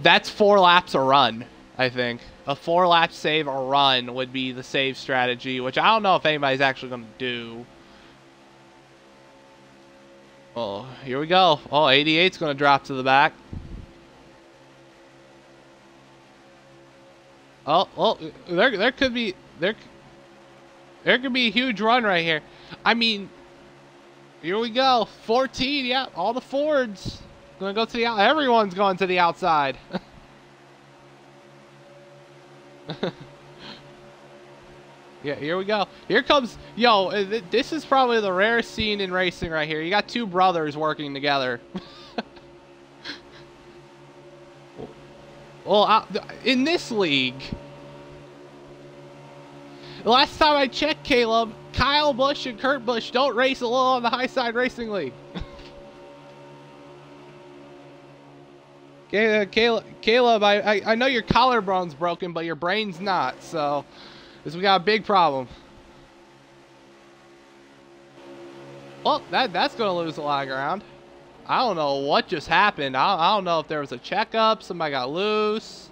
That's four laps a run, I think. A four lap save or run would be the save strategy, which I don't know if anybody's actually going to do. Oh, here we go. Oh, 88's going to drop to the back. Oh, well, there, there could be, there, there could be a huge run right here. I mean, here we go. 14, yeah, all the Fords. Gonna go to the out. Everyone's going to the outside. yeah, here we go. Here comes, yo, this is probably the rarest scene in racing right here. You got two brothers working together. Well, in this league, last time I checked, Caleb, Kyle Busch and Kurt Busch don't race a little on the High Side Racing League. Uh, Caleb, Caleb I, I, I know your collarbone's broken, but your brain's not, so this we got a big problem. Well, that that's going to lose a lot of ground. I don't know what just happened. I, I don't know if there was a checkup, somebody got loose.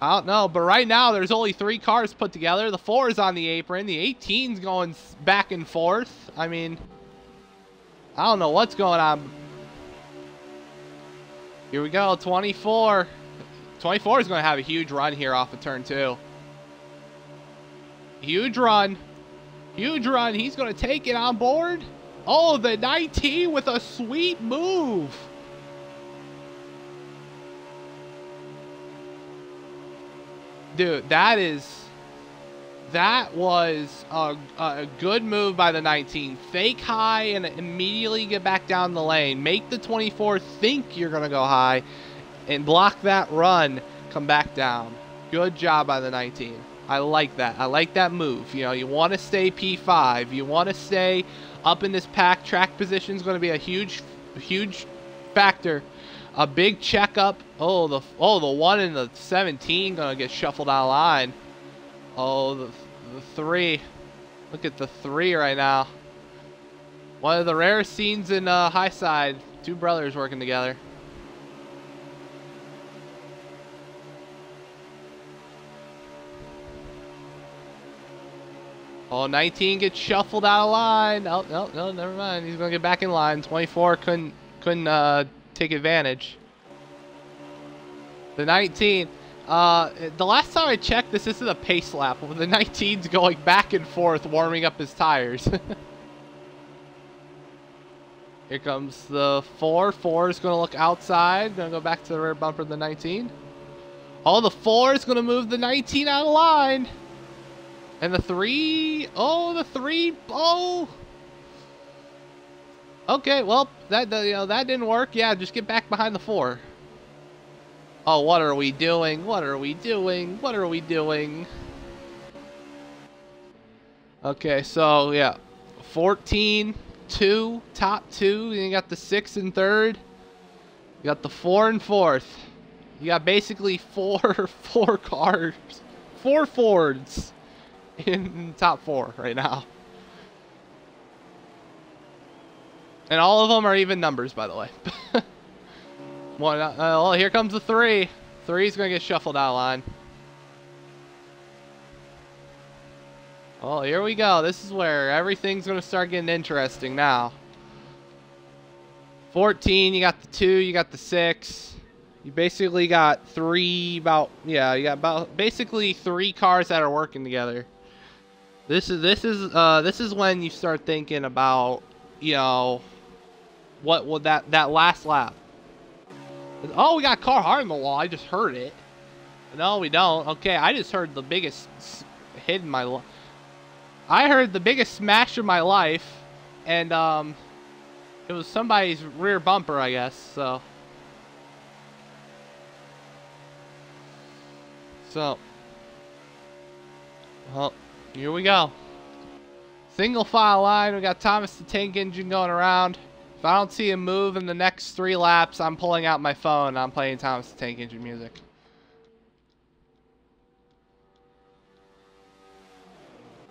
I don't know, but right now there's only three cars put together. The 4 is on the apron. The 18's going back and forth. I mean, I don't know what's going on. Here we go, 24. 24 is going to have a huge run here off of turn two. Huge run. Huge run. He's going to take it on board. Oh, the 19 with a sweet move. Dude, that is... That was a, a good move by the 19. Fake high and immediately get back down the lane. Make the 24 think you're going to go high and block that run. Come back down. Good job by the 19. I like that. I like that move. You know, you want to stay P5. You want to stay up in this pack. Track position is going to be a huge, huge factor. A big checkup. Oh, the oh the one in the 17 going to get shuffled out of line. Oh, the, the three. Look at the three right now. One of the rarest scenes in uh, High Side. Two brothers working together. Oh, 19 gets shuffled out of line. Oh, no, no, never mind. He's going to get back in line. 24 couldn't, couldn't uh, take advantage. The 19. Uh, the last time I checked, this isn't a pace lap. The 19's going back and forth, warming up his tires. Here comes the 4. 4 is going to look outside. Going to go back to the rear bumper of the 19. Oh, the 4 is going to move the 19 out of line. And the three, oh, the three, oh. Okay, well, that you know that didn't work. Yeah, just get back behind the four. Oh, what are we doing? What are we doing? What are we doing? Okay, so yeah, 14, 2, top two. Then you got the six and third. You got the four and fourth. You got basically four, four cars, four Fords in top four right now. And all of them are even numbers, by the way. One, uh, well, here comes the three. Three's going to get shuffled out of line. Well, here we go. This is where everything's going to start getting interesting now. 14, you got the 2, you got the 6. You basically got three, about, yeah, you got about, basically three cars that are working together. This is this is uh this is when you start thinking about you know what would that that last lap. Oh, we got Carhartt in the wall. I just heard it. No, we don't. Okay, I just heard the biggest hit in my life. I heard the biggest smash of my life, and um, it was somebody's rear bumper, I guess. So. So. Well, here we go. Single file line. We got Thomas the Tank Engine going around. If I don't see him move in the next three laps, I'm pulling out my phone. I'm playing Thomas the Tank Engine music.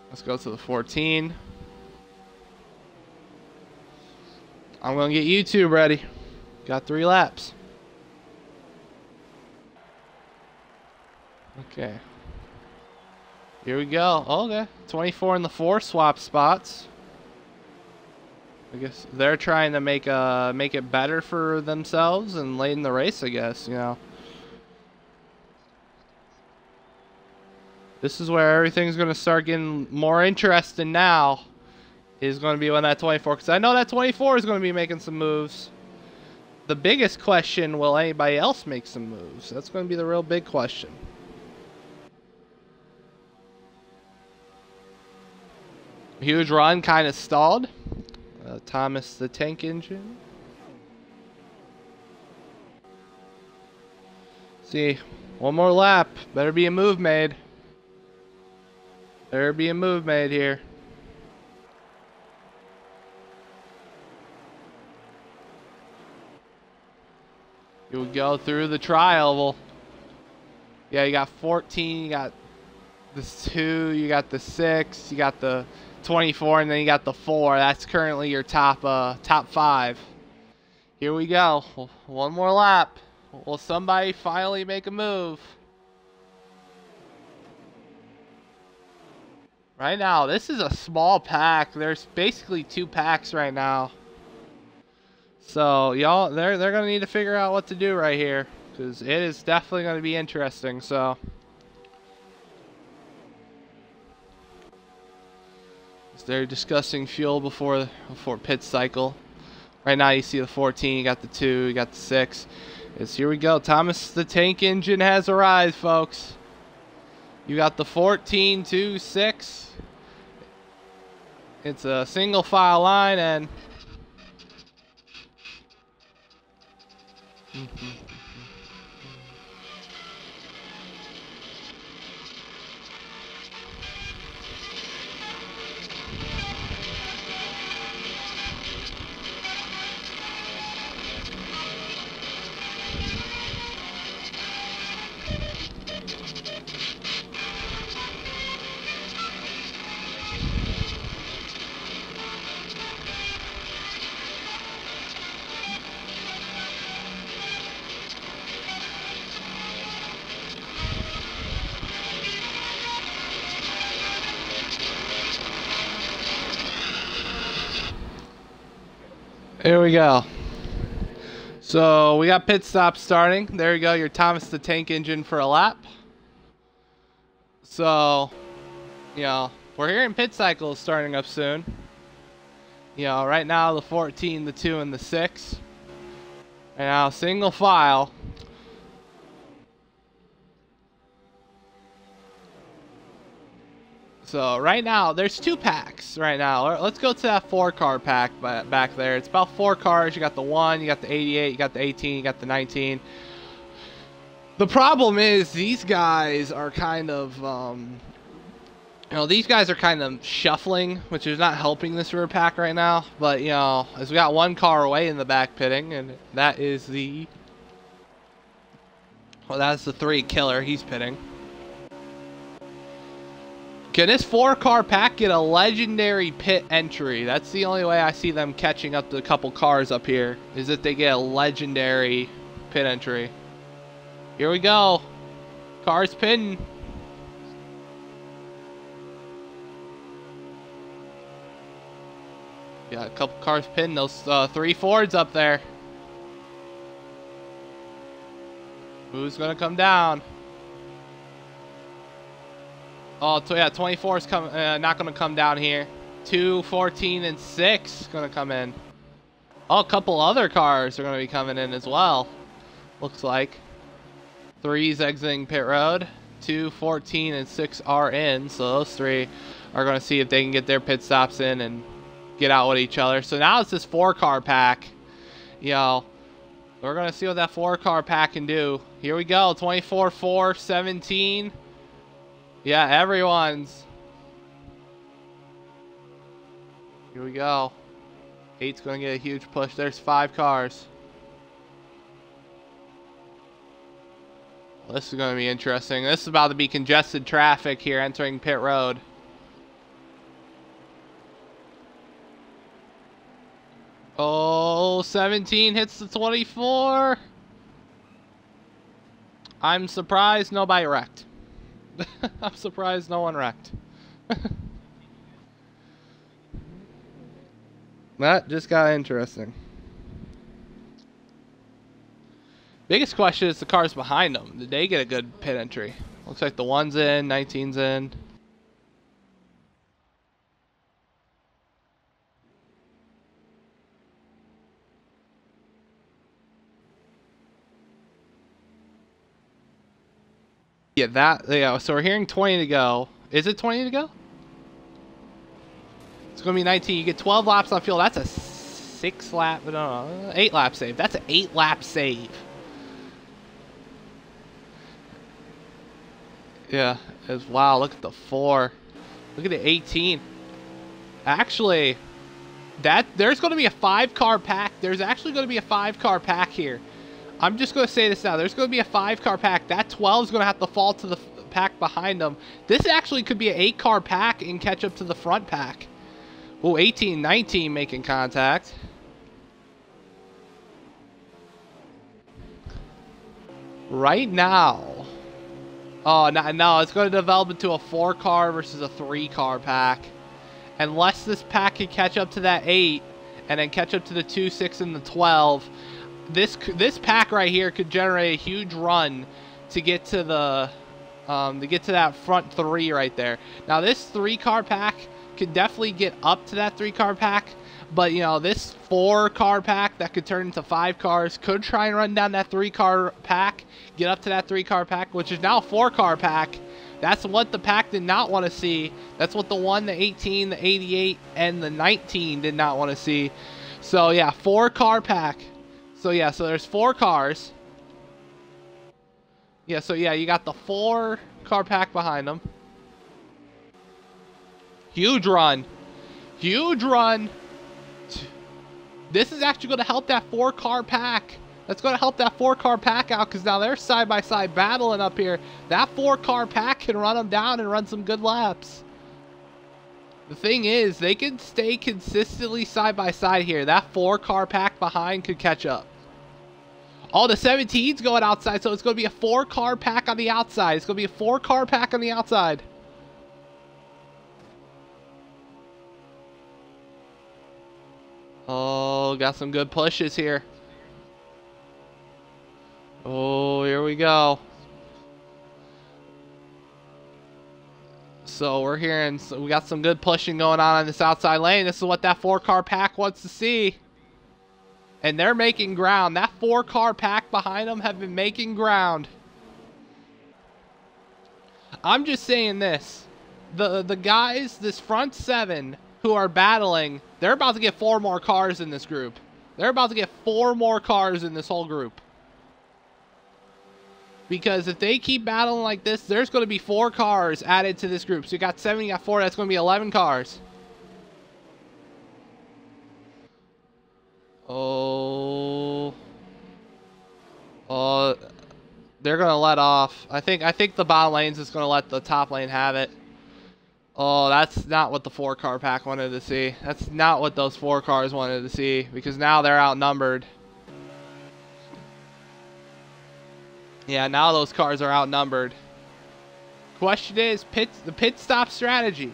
Let's go to the 14. I'm going to get YouTube ready. Got three laps. Okay. Here we go. okay. 24 in the four swap spots. I guess they're trying to make uh make it better for themselves and late in the race, I guess, you know. This is where everything's going to start getting more interesting now. Is going to be when that 24, because I know that 24 is going to be making some moves. The biggest question, will anybody else make some moves? That's going to be the real big question. Huge run kind of stalled. Uh, Thomas the tank engine. See, one more lap. Better be a move made. Better be a move made here. You would go through the trial. Yeah, you got 14, you got the 2, you got the 6, you got the 24, and then you got the 4. That's currently your top uh, top 5. Here we go. One more lap. Will somebody finally make a move? Right now, this is a small pack. There's basically two packs right now. So, y'all, they're, they're to need to figure out what to do right here. Because it is definitely to be interesting, so... They're discussing fuel before before pit cycle. Right now you see the 14, you got the 2, you got the 6. It's here we go. Thomas the Tank Engine has arrived, folks. You got the 14, 2, 6. It's a single file line and... Mm -hmm. Here we go. So we got pit stop starting. There you go, your Thomas the Tank Engine for a lap. So, you know, we're hearing pit cycles starting up soon. You know, right now the 14, the 2, and the 6. And now single file. So right now, there's two packs right now. Let's go to that four car pack back there. It's about four cars. You got the one, you got the 88, you got the 18, you got the 19. The problem is these guys are kind of, um, you know, these guys are kind of shuffling, which is not helping this rear pack right now. But, you know, as we got one car away in the back pitting, and that is the, well, that's the three killer. He's pitting. Can this four car pack get a legendary pit entry? That's the only way I see them catching up to a couple cars up here. Is that they get a legendary pit entry. Here we go. Cars pitting. Got a couple cars pitting. Those uh, three Fords up there. Who's going to come down? Oh, yeah, 24 is come, uh, not going to come down here. 2, 14, and 6 going to come in. Oh, a couple other cars are going to be coming in as well. Looks like. 3's exiting pit road. 2, 14, and 6 are in. So those three are going to see if they can get their pit stops in and get out with each other. So now it's this four-car pack. Know, we're going to see what that four-car pack can do. Here we go. 24, 4, 17. Yeah, everyone's. Here we go. Eight's going to get a huge push. There's five cars. Well, this is going to be interesting. This is about to be congested traffic here entering pit road. Oh, 17 hits the 24. I'm surprised nobody wrecked. I'm surprised no one wrecked. that just got interesting. Biggest question is the cars behind them. Did they get a good pit entry? Looks like the one's in, 19's in. Yeah, that, yeah, so we're hearing 20 to go. Is it 20 to go? It's going to be 19. You get 12 laps on fuel. That's a six lap, no, eight lap save. That's an eight lap save. Yeah, as wow, look at the four. Look at the 18. Actually, that there's going to be a five car pack. There's actually going to be a five car pack here I'm just going to say this now. There's going to be a five car pack. That 12 is going to have to fall to the pack behind them. This actually could be an eight car pack and catch up to the front pack. Oh, 18, 19 making contact. Right now. Oh, no, no, it's going to develop into a four car versus a three car pack. Unless this pack can catch up to that eight and then catch up to the two, six, and the 12. This, this pack right here could generate a huge run to get to the um, to get to that front three right there. Now this three car pack could definitely get up to that three car pack, but you know this four car pack that could turn into five cars could try and run down that three car pack, get up to that three car pack, which is now four car pack. That's what the pack did not want to see. That's what the one, the 18, the 88, and the 19 did not want to see. So yeah, four car pack. So yeah, so there's four cars. Yeah, so yeah, you got the four car pack behind them. Huge run. Huge run. This is actually going to help that four car pack. That's going to help that four car pack out because now they're side by side battling up here. That four car pack can run them down and run some good laps. The thing is, they can stay consistently side by side here. That four car pack behind could catch up. Oh, the 17's going outside, so it's going to be a four-car pack on the outside. It's going to be a four-car pack on the outside. Oh, got some good pushes here. Oh, here we go. So we're hearing, so we got some good pushing going on on this outside lane. This is what that four-car pack wants to see. And they're making ground. That four car pack behind them have been making ground. I'm just saying this. The the guys, this front seven who are battling, they're about to get four more cars in this group. They're about to get four more cars in this whole group. Because if they keep battling like this, there's going to be four cars added to this group. So you got seven, you got four, that's going to be 11 cars. Oh. Oh. They're gonna let off. I think I think the bottom lane's just gonna let the top lane have it. Oh, that's not what the four car pack wanted to see. That's not what those four cars wanted to see because now they're outnumbered. Yeah, now those cars are outnumbered. Question is pit the pit stop strategy.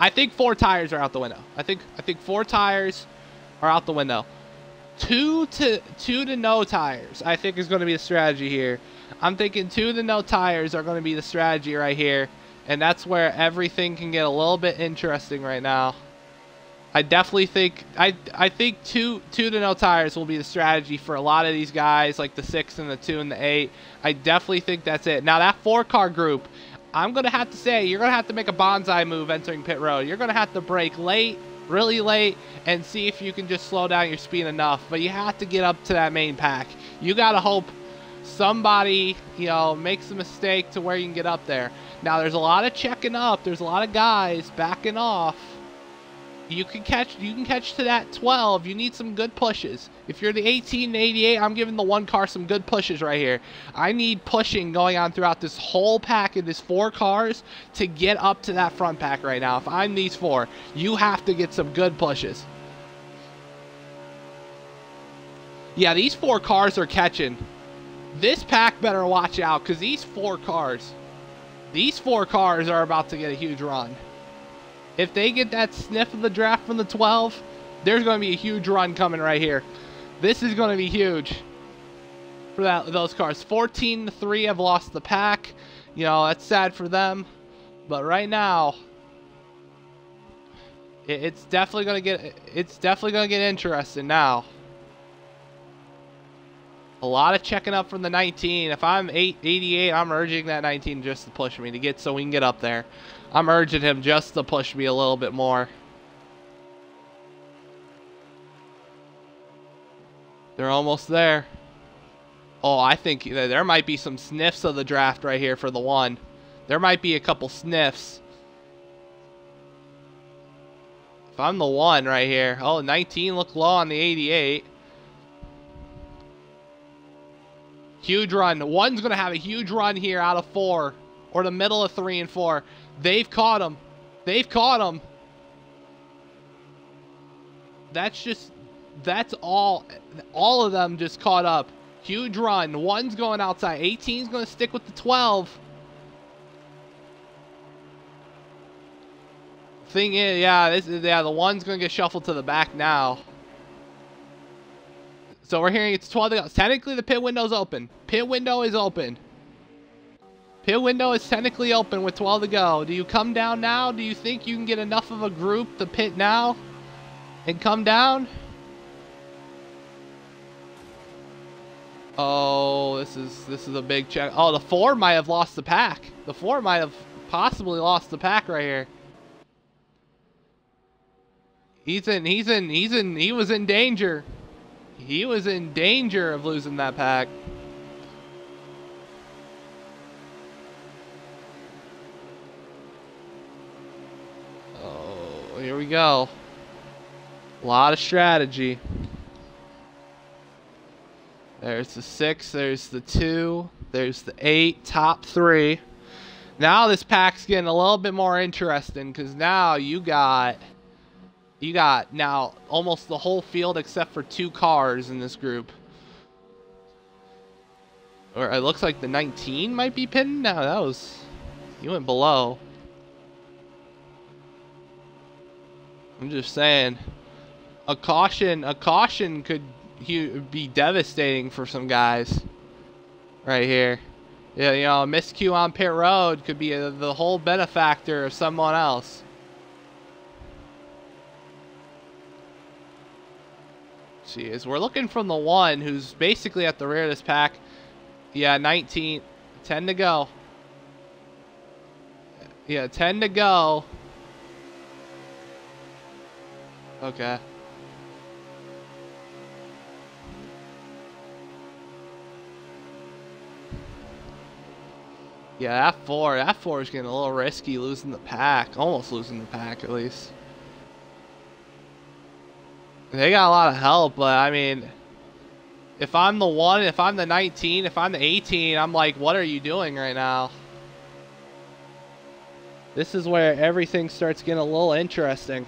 I think four tires are out the window. I think I think four tires are out the window two to two to no tires. I think is going to be the strategy here. I'm thinking two to no tires are going to be the strategy right here, and that's where everything can get a little bit interesting right now. I definitely think I I think two two to no tires will be the strategy for a lot of these guys, like the six and the two and the eight. I definitely think that's it. Now that four car group, I'm gonna have to say you're gonna have to make a bonsai move entering pit road. You're gonna have to brake late really late and see if you can just slow down your speed enough. But you have to get up to that main pack. You got to hope somebody, you know, makes a mistake to where you can get up there. Now, there's a lot of checking up. There's a lot of guys backing off you can catch you can catch to that 12 you need some good pushes. If you're the 18 and 88 i'm giving the one car some good pushes right here. I need pushing going on throughout this whole pack of these four cars to get up to that front pack right now. If i'm these four you have to get some good pushes. Yeah these four cars are catching. This pack better watch out because these four cars these four cars are about to get a huge run if they get that sniff of the draft from the 12, there's going to be a huge run coming right here. This is going to be huge for that those cars. 14 to 3 have lost the pack. You know, that's sad for them. But right now, it, it's definitely going to get it's definitely going to get interesting now. A lot of checking up from the 19. If I'm 8, 88, I'm urging that 19 just to push me to get so we can get up there. I'm urging him just to push me a little bit more. They're almost there. Oh, I think there might be some sniffs of the draft right here for the one. There might be a couple sniffs. If I'm the one right here. Oh, 19 look low on the 88. Huge run. One's going to have a huge run here out of four. Or the middle of three and four. They've caught him. They've caught him. That's just... That's all... All of them just caught up. Huge run. One's going outside. 18's going to stick with the 12. Thing is, yeah, this is, yeah, the one's going to get shuffled to the back now. So we're hearing it's 12 to go. Technically, the pit window's open. Pit window is open. Pit window is technically open with 12 to go. Do you come down now? Do you think you can get enough of a group to pit now and come down? Oh, this is this is a big check. Oh, the four might have lost the pack. The four might have possibly lost the pack right here. He's in. He's in. He's in. He was in danger. He was in danger of losing that pack. We go. A lot of strategy. There's the six, there's the two, there's the eight, top three. Now this pack's getting a little bit more interesting because now you got you got now almost the whole field except for two cars in this group. Or it looks like the 19 might be pinned. No, that was you went below. I'm just saying a caution a caution could be devastating for some guys right here. Yeah, you know, a miscue on pit road could be a, the whole benefactor of someone else. See, is we're looking from the one who's basically at the rear of this pack. Yeah, 19, 10 to go. Yeah, 10 to go. Okay. Yeah, that four, that four is getting a little risky losing the pack. Almost losing the pack, at least. They got a lot of help, but I mean, if I'm the one, if I'm the 19, if I'm the 18, I'm like, what are you doing right now? This is where everything starts getting a little interesting.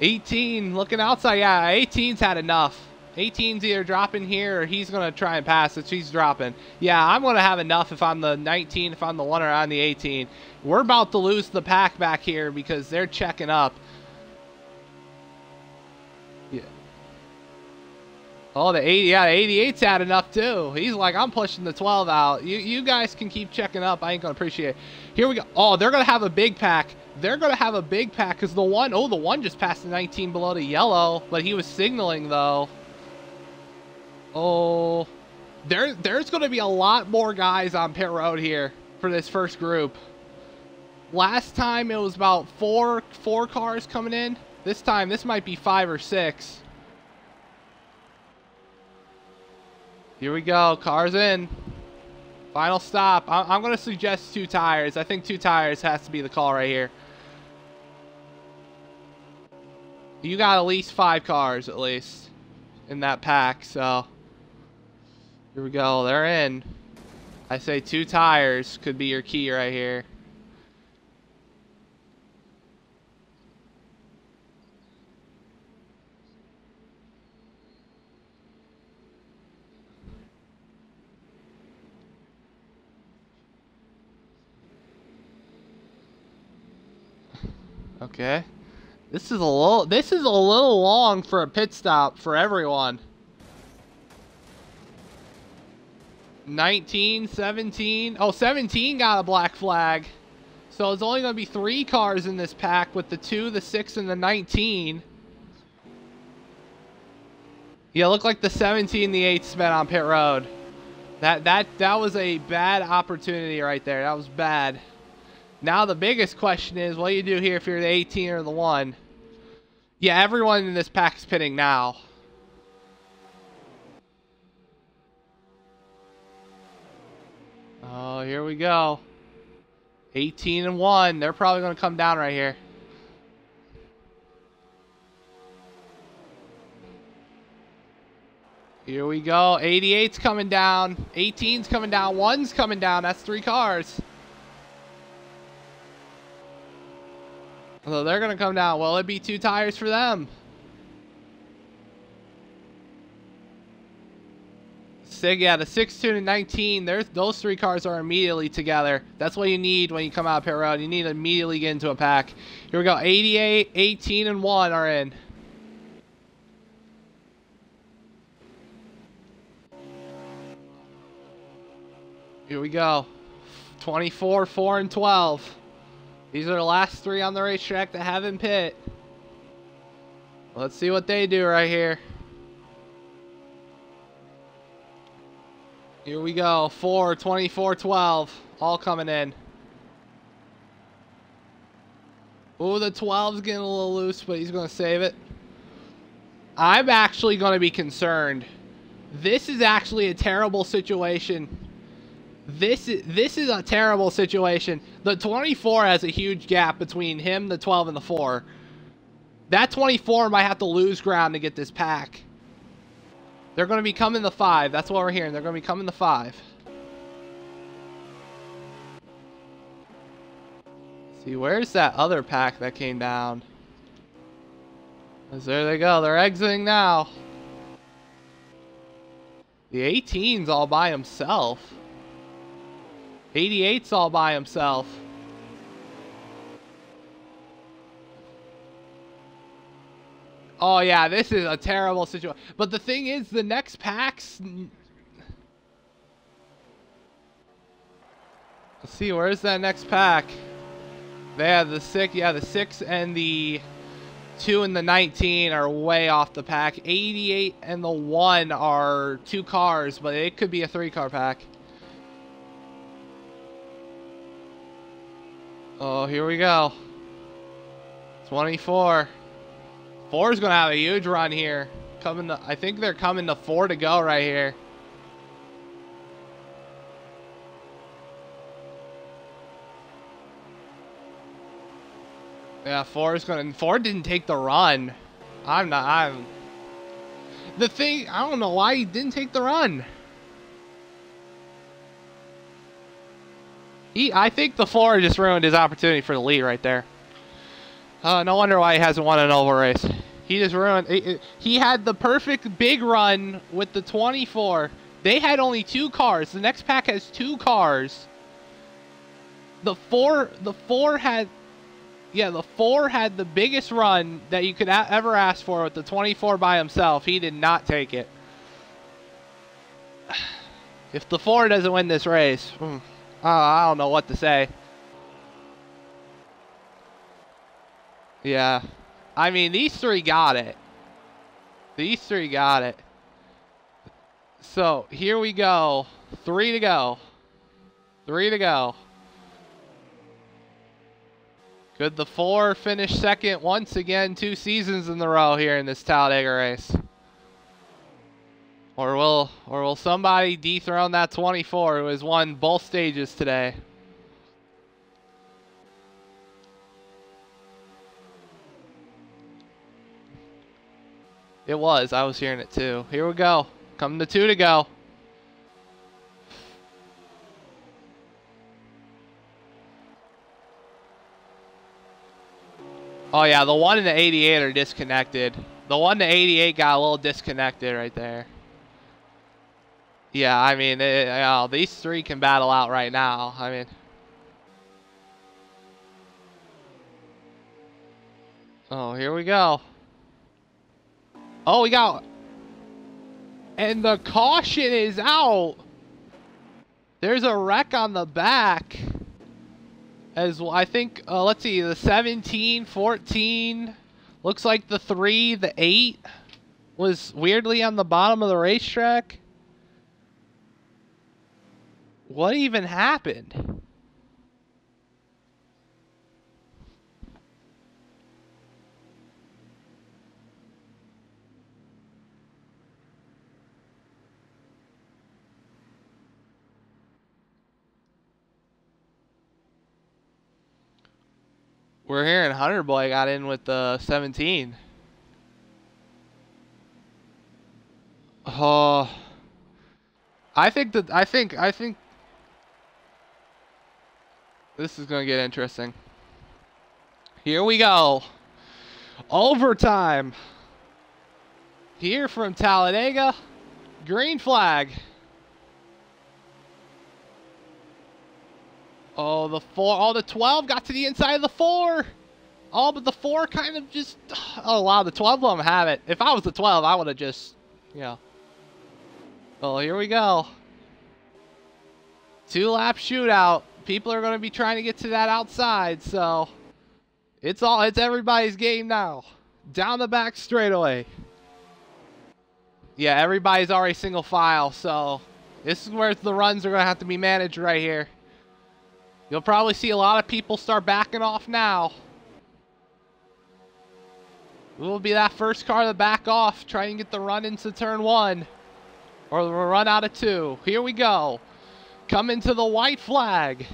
18, looking outside, yeah, 18's had enough. 18's either dropping here or he's going to try and pass it. She's dropping. Yeah, I'm going to have enough if I'm the 19, if I'm the one or on the 18. We're about to lose the pack back here because they're checking up. Yeah. Oh, the 80, yeah, the 88's had enough too. He's like, I'm pushing the 12 out. You, you guys can keep checking up. I ain't going to appreciate it. Here we go. Oh, they're going to have a big pack. They're going to have a big pack because the one, oh, the one just passed the 19 below the yellow, but he was signaling though. Oh, there, there's going to be a lot more guys on pit road here for this first group. Last time it was about four, four cars coming in. This time, this might be five or six. Here we go. Cars in. Final stop. I'm going to suggest two tires. I think two tires has to be the call right here. You got at least five cars, at least, in that pack, so... Here we go. They're in. I say two tires could be your key right here. Okay. This is a little this is a little long for a pit stop for everyone. 19, 17. Oh, 17 got a black flag. So it's only going to be three cars in this pack with the 2, the 6, and the 19. Yeah, look like the 17 the 8 spent on pit road. That that that was a bad opportunity right there. That was bad. Now the biggest question is, what do you do here if you're the 18 or the 1? Yeah, everyone in this pack is pitting now. Oh, here we go. 18 and 1. They're probably going to come down right here. Here we go. 88's coming down. 18's coming down. 1's coming down. That's three cars. So they're going to come down. Will it be two tires for them? Sig, yeah, the 6, 2, and 19, there's, those three cars are immediately together. That's what you need when you come out pit road. You need to immediately get into a pack. Here we go. 88, 18, and 1 are in. Here we go. 24, 4, and 12. These are the last three on the racetrack that haven't pit. Let's see what they do right here. Here we go. 4, 24, 12. All coming in. Ooh, the 12's getting a little loose, but he's going to save it. I'm actually going to be concerned. This is actually a terrible situation. This is this is a terrible situation. The 24 has a huge gap between him, the 12, and the 4. That 24 might have to lose ground to get this pack. They're going to be coming the 5. That's what we're hearing. They're going to be coming the 5. See, where's that other pack that came down? There they go. They're exiting now. The 18's all by himself. 88's all by himself. Oh yeah, this is a terrible situation. But the thing is, the next packs. Let's see, where's that next pack? They have the six. Yeah, the six and the two and the 19 are way off the pack. 88 and the one are two cars, but it could be a three car pack. Oh, here we go. 24. Four is going to have a huge run here. Coming to, I think they're coming to four to go right here. Yeah, four is going to... Four didn't take the run. I'm not... I'm... The thing... I don't know why he didn't take the run. He, I think the four just ruined his opportunity for the lead right there. Uh, no wonder why he hasn't won an oval race. He just ruined. He, he had the perfect big run with the 24. They had only two cars. The next pack has two cars. The four, the four had, yeah, the four had the biggest run that you could ever ask for with the 24 by himself. He did not take it. If the four doesn't win this race, hmm, I don't know what to say. Yeah. I mean, these three got it. These three got it. So, here we go. Three to go. Three to go. Could the four finish second once again two seasons in a row here in this Talladega race? Or will or will somebody dethrone that 24 who has won both stages today? It was. I was hearing it too. Here we go. Coming to two to go. Oh yeah, the one and the 88 are disconnected. The one to 88 got a little disconnected right there. Yeah, I mean, it, know, these three can battle out right now. I mean. Oh, here we go. Oh, we got... And the caution is out. There's a wreck on the back. As well, I think, uh, let's see, the 17, 14. Looks like the 3, the 8 was weirdly on the bottom of the racetrack. What even happened? We're hearing Hunter Boy got in with the 17. Oh, I think that I think I think this is gonna get interesting. Here we go. Overtime. Here from Talladega. Green flag. Oh, the four. Oh, the 12 got to the inside of the four. Oh, but the four kind of just. Oh, wow. The 12 of them have it. If I was the 12, I would have just. Yeah. Oh, here we go. Two lap shootout. People are going to be trying to get to that outside, so. It's all. It's everybody's game now. Down the back straightaway. Yeah, everybody's already single file, so. This is where the runs are going to have to be managed right here. You'll probably see a lot of people start backing off now. It will be that first car to back off, try and get the run into turn one. Or the run out of two. Here we go. Coming to the white flag.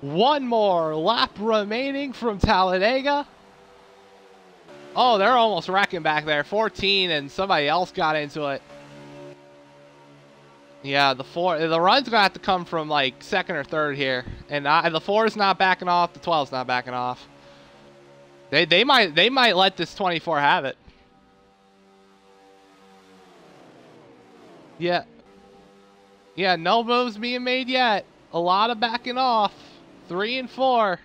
One more lap remaining from Talladega. Oh, they're almost wrecking back there. 14 and somebody else got into it. Yeah, the four, the run's gonna have to come from like second or third here, and I, the four is not backing off. The 12's not backing off. They they might they might let this 24 have it. Yeah. Yeah, no moves being made yet. A lot of backing off. Three and four.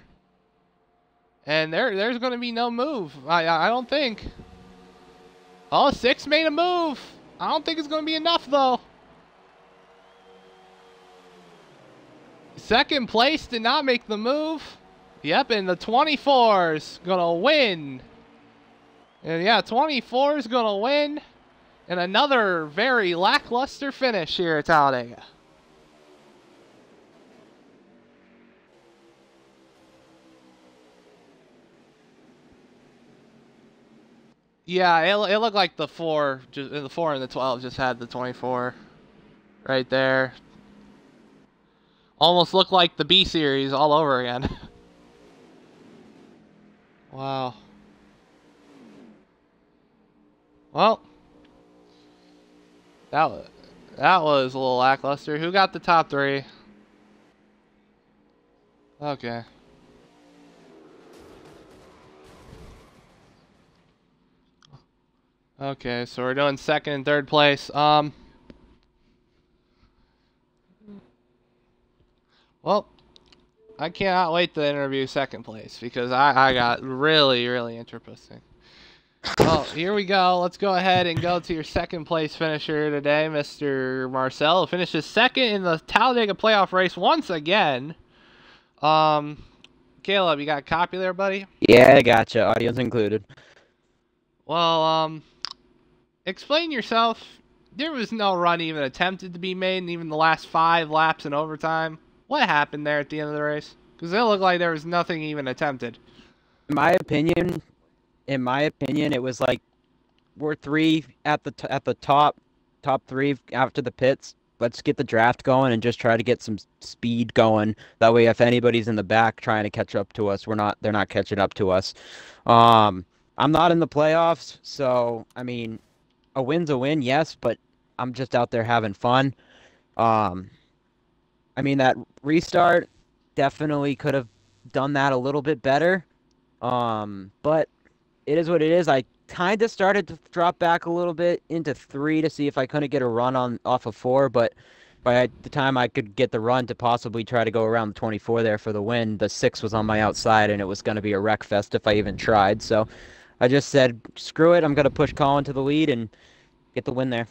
And there there's gonna be no move. I I don't think. Oh, six made a move. I don't think it's gonna be enough though. Second place did not make the move. Yep, and the 24's gonna win. And yeah, 24 is gonna win. And another very lackluster finish here at Talladega. Yeah, it, it looked like the four, just the four and the 12 just had the 24 right there. Almost looked like the B series all over again. wow. Well, that was that was a little lackluster. Who got the top three? Okay. Okay, so we're doing second and third place. Um. Well, I cannot wait to interview second place because I, I got really, really interesting. Well, here we go. Let's go ahead and go to your second place finisher today, Mr. Marcel. Finishes second in the Talladega playoff race once again. Um, Caleb, you got a copy there, buddy? Yeah, I gotcha. Audio's included. Well, um, explain yourself. There was no run even attempted to be made in even the last five laps in overtime. What happened there at the end of the race? Because it looked like there was nothing even attempted. In my opinion, in my opinion, it was like we're three at the t- at the top, top three after the pits. Let's get the draft going and just try to get some speed going. That way, if anybody's in the back trying to catch up to us, we're not. They're not catching up to us. Um, I'm not in the playoffs, so I mean, a win's a win, yes, but I'm just out there having fun. Um, I mean, that restart definitely could have done that a little bit better. Um, but it is what it is. I kind of started to drop back a little bit into three to see if I couldn't get a run on off of four, but by the time I could get the run to possibly try to go around the 24 there for the win, the six was on my outside and it was going to be a wreck fest if I even tried. So I just said, screw it. I'm going to push Colin to the lead and get the win there.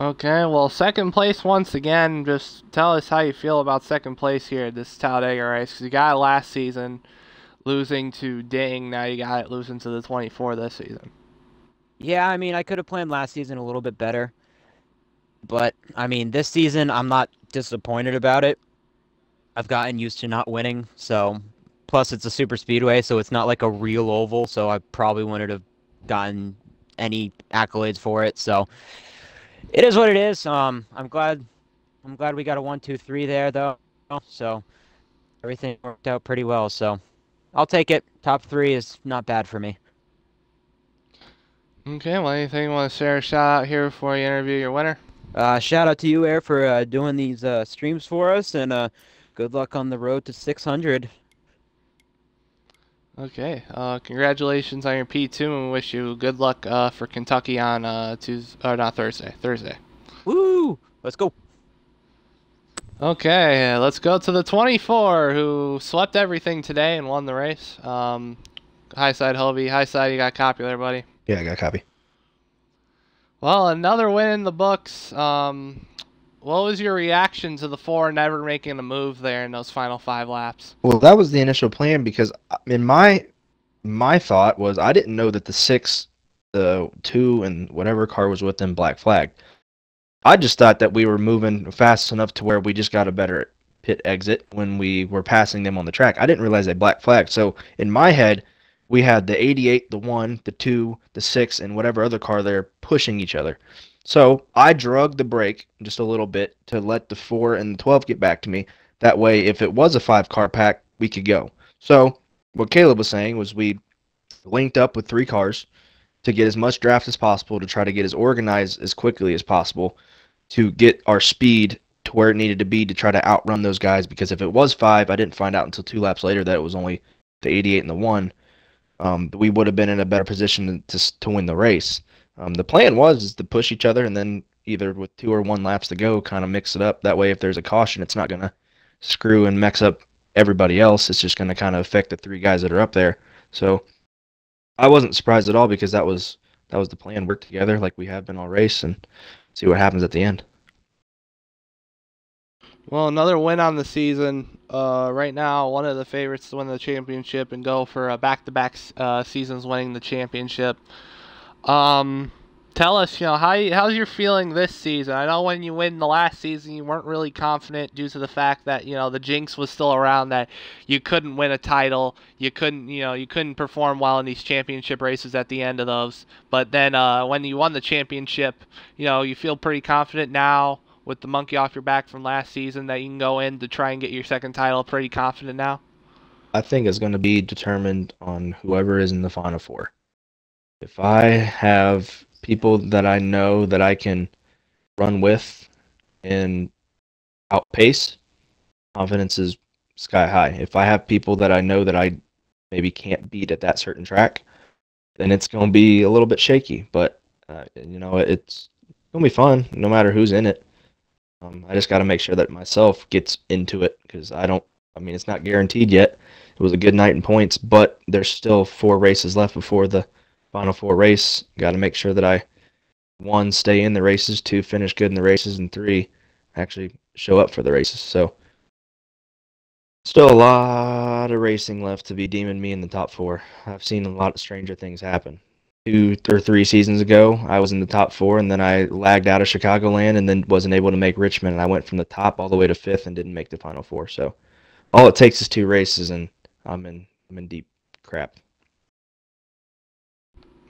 Okay, well, second place once again. Just tell us how you feel about second place here at this Talladega race. Because you got it last season, losing to Ding. Now you got it losing to the 24 this season. Yeah, I mean, I could have planned last season a little bit better. But, I mean, this season, I'm not disappointed about it. I've gotten used to not winning, so. Plus, it's a super speedway, so it's not like a real oval, so I probably wouldn't have gotten any accolades for it, so it is what it is. Um, I'm glad. I'm glad we got a one, two, three there though. So everything worked out pretty well. So I'll take it. Top three is not bad for me. Okay, well, anything you want to share a shout out here before you interview your winner? Uh, shout out to you, Air, for uh, doing these uh, streams for us, and uh, good luck on the road to 600. Okay, uh, congratulations on your P2, and we wish you good luck uh, for Kentucky on uh, Tuesday, or not Thursday, Thursday. Woo! Let's go. Okay, let's go to the 24, who swept everything today and won the race. Um, high side, Hobie. High side, you got copy there, buddy. Yeah, I got copy. Well, another win in the books. Um, what was your reaction to the four never making a move there in those final five laps? Well, that was the initial plan because uh, in my my thought was I didn't know that the six, the two, and whatever car was with them black flagged. I just thought that we were moving fast enough to where we just got a better pit exit when we were passing them on the track. I didn't realize they black flagged. So in my head, we had the 88, the 1, the 2, the 6, and whatever other car there pushing each other. So I drug the brake just a little bit to let the 4 and the 12 get back to me. That way, if it was a five car pack, we could go. So what Caleb was saying was we linked up with three cars to get as much draft as possible to try to get as organized as quickly as possible to get our speed to where it needed to be to try to outrun those guys because if it was five, I didn't find out until two laps later that it was only the 88 and the one. Um, we would have been in a better position to to win the race. Um, the plan was to push each other and then either with two or one laps to go, kind of mix it up. That way, if there's a caution, it's not gonna screw and mix up everybody else. It's just gonna kind of affect the three guys that are up there. So I wasn't surprised at all because that was that was the plan. Work together like we have been all race and see what happens at the end. Well, another win on the season. Uh, right now, one of the favorites to win the championship and go for uh, back-to-back uh, seasons winning the championship. Um, tell us, you know, how how's your feeling this season? I know when you win the last season, you weren't really confident due to the fact that you know the jinx was still around that you couldn't win a title, you couldn't, you know, you couldn't perform well in these championship races at the end of those. But then uh, when you won the championship, you know, you feel pretty confident now with the monkey off your back from last season that you can go in to try and get your second title. Pretty confident now. I think it's going to be determined on whoever is in the final four. If I have people that I know that I can run with and outpace, confidence is sky high. If I have people that I know that I maybe can't beat at that certain track, then it's going to be a little bit shaky. But uh, you know, it's going to be fun no matter who's in it. Um, I just got to make sure that myself gets into it because I don't. I mean, it's not guaranteed yet. It was a good night in points, but there's still four races left before the final four race. Got to make sure that I one stay in the races, two finish good in the races, and three actually show up for the races. So still a lot of racing left to be deeming me in the top four. I've seen a lot of stranger things happen two or three seasons ago, I was in the top four, and then I lagged out of Chicagoland, and then wasn't able to make Richmond, and I went from the top all the way to fifth, and didn't make the final four. So, all it takes is two races, and I'm in I'm in deep crap.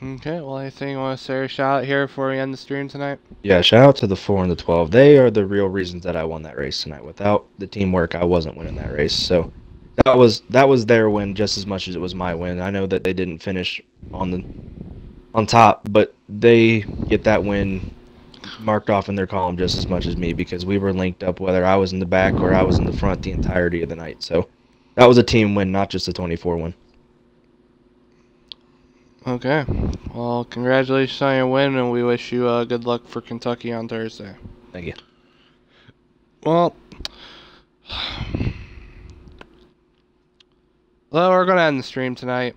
Okay, well, anything you want to say shout out here before we end the stream tonight? Yeah, shout out to the four and the twelve. They are the real reasons that I won that race tonight. Without the teamwork, I wasn't winning that race. So that was that was their win just as much as it was my win. I know that they didn't finish on the on top, but they get that win marked off in their column just as much as me because we were linked up whether I was in the back or I was in the front the entirety of the night. So that was a team win, not just a 24 win. Okay. Well, congratulations on your win, and we wish you uh, good luck for Kentucky on Thursday. Thank you. Well, well, we're gonna end the stream tonight.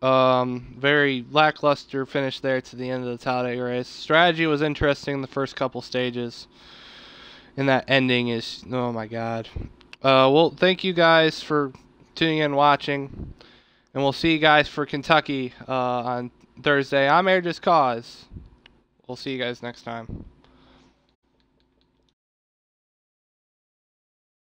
Um, very lackluster finish there to the end of the Talladega race. Strategy was interesting in the first couple stages. And that ending is, oh my god. Uh, well, thank you guys for tuning in watching. And we'll see you guys for Kentucky uh, on Thursday. I'm Air Just Cause. We'll see you guys next time.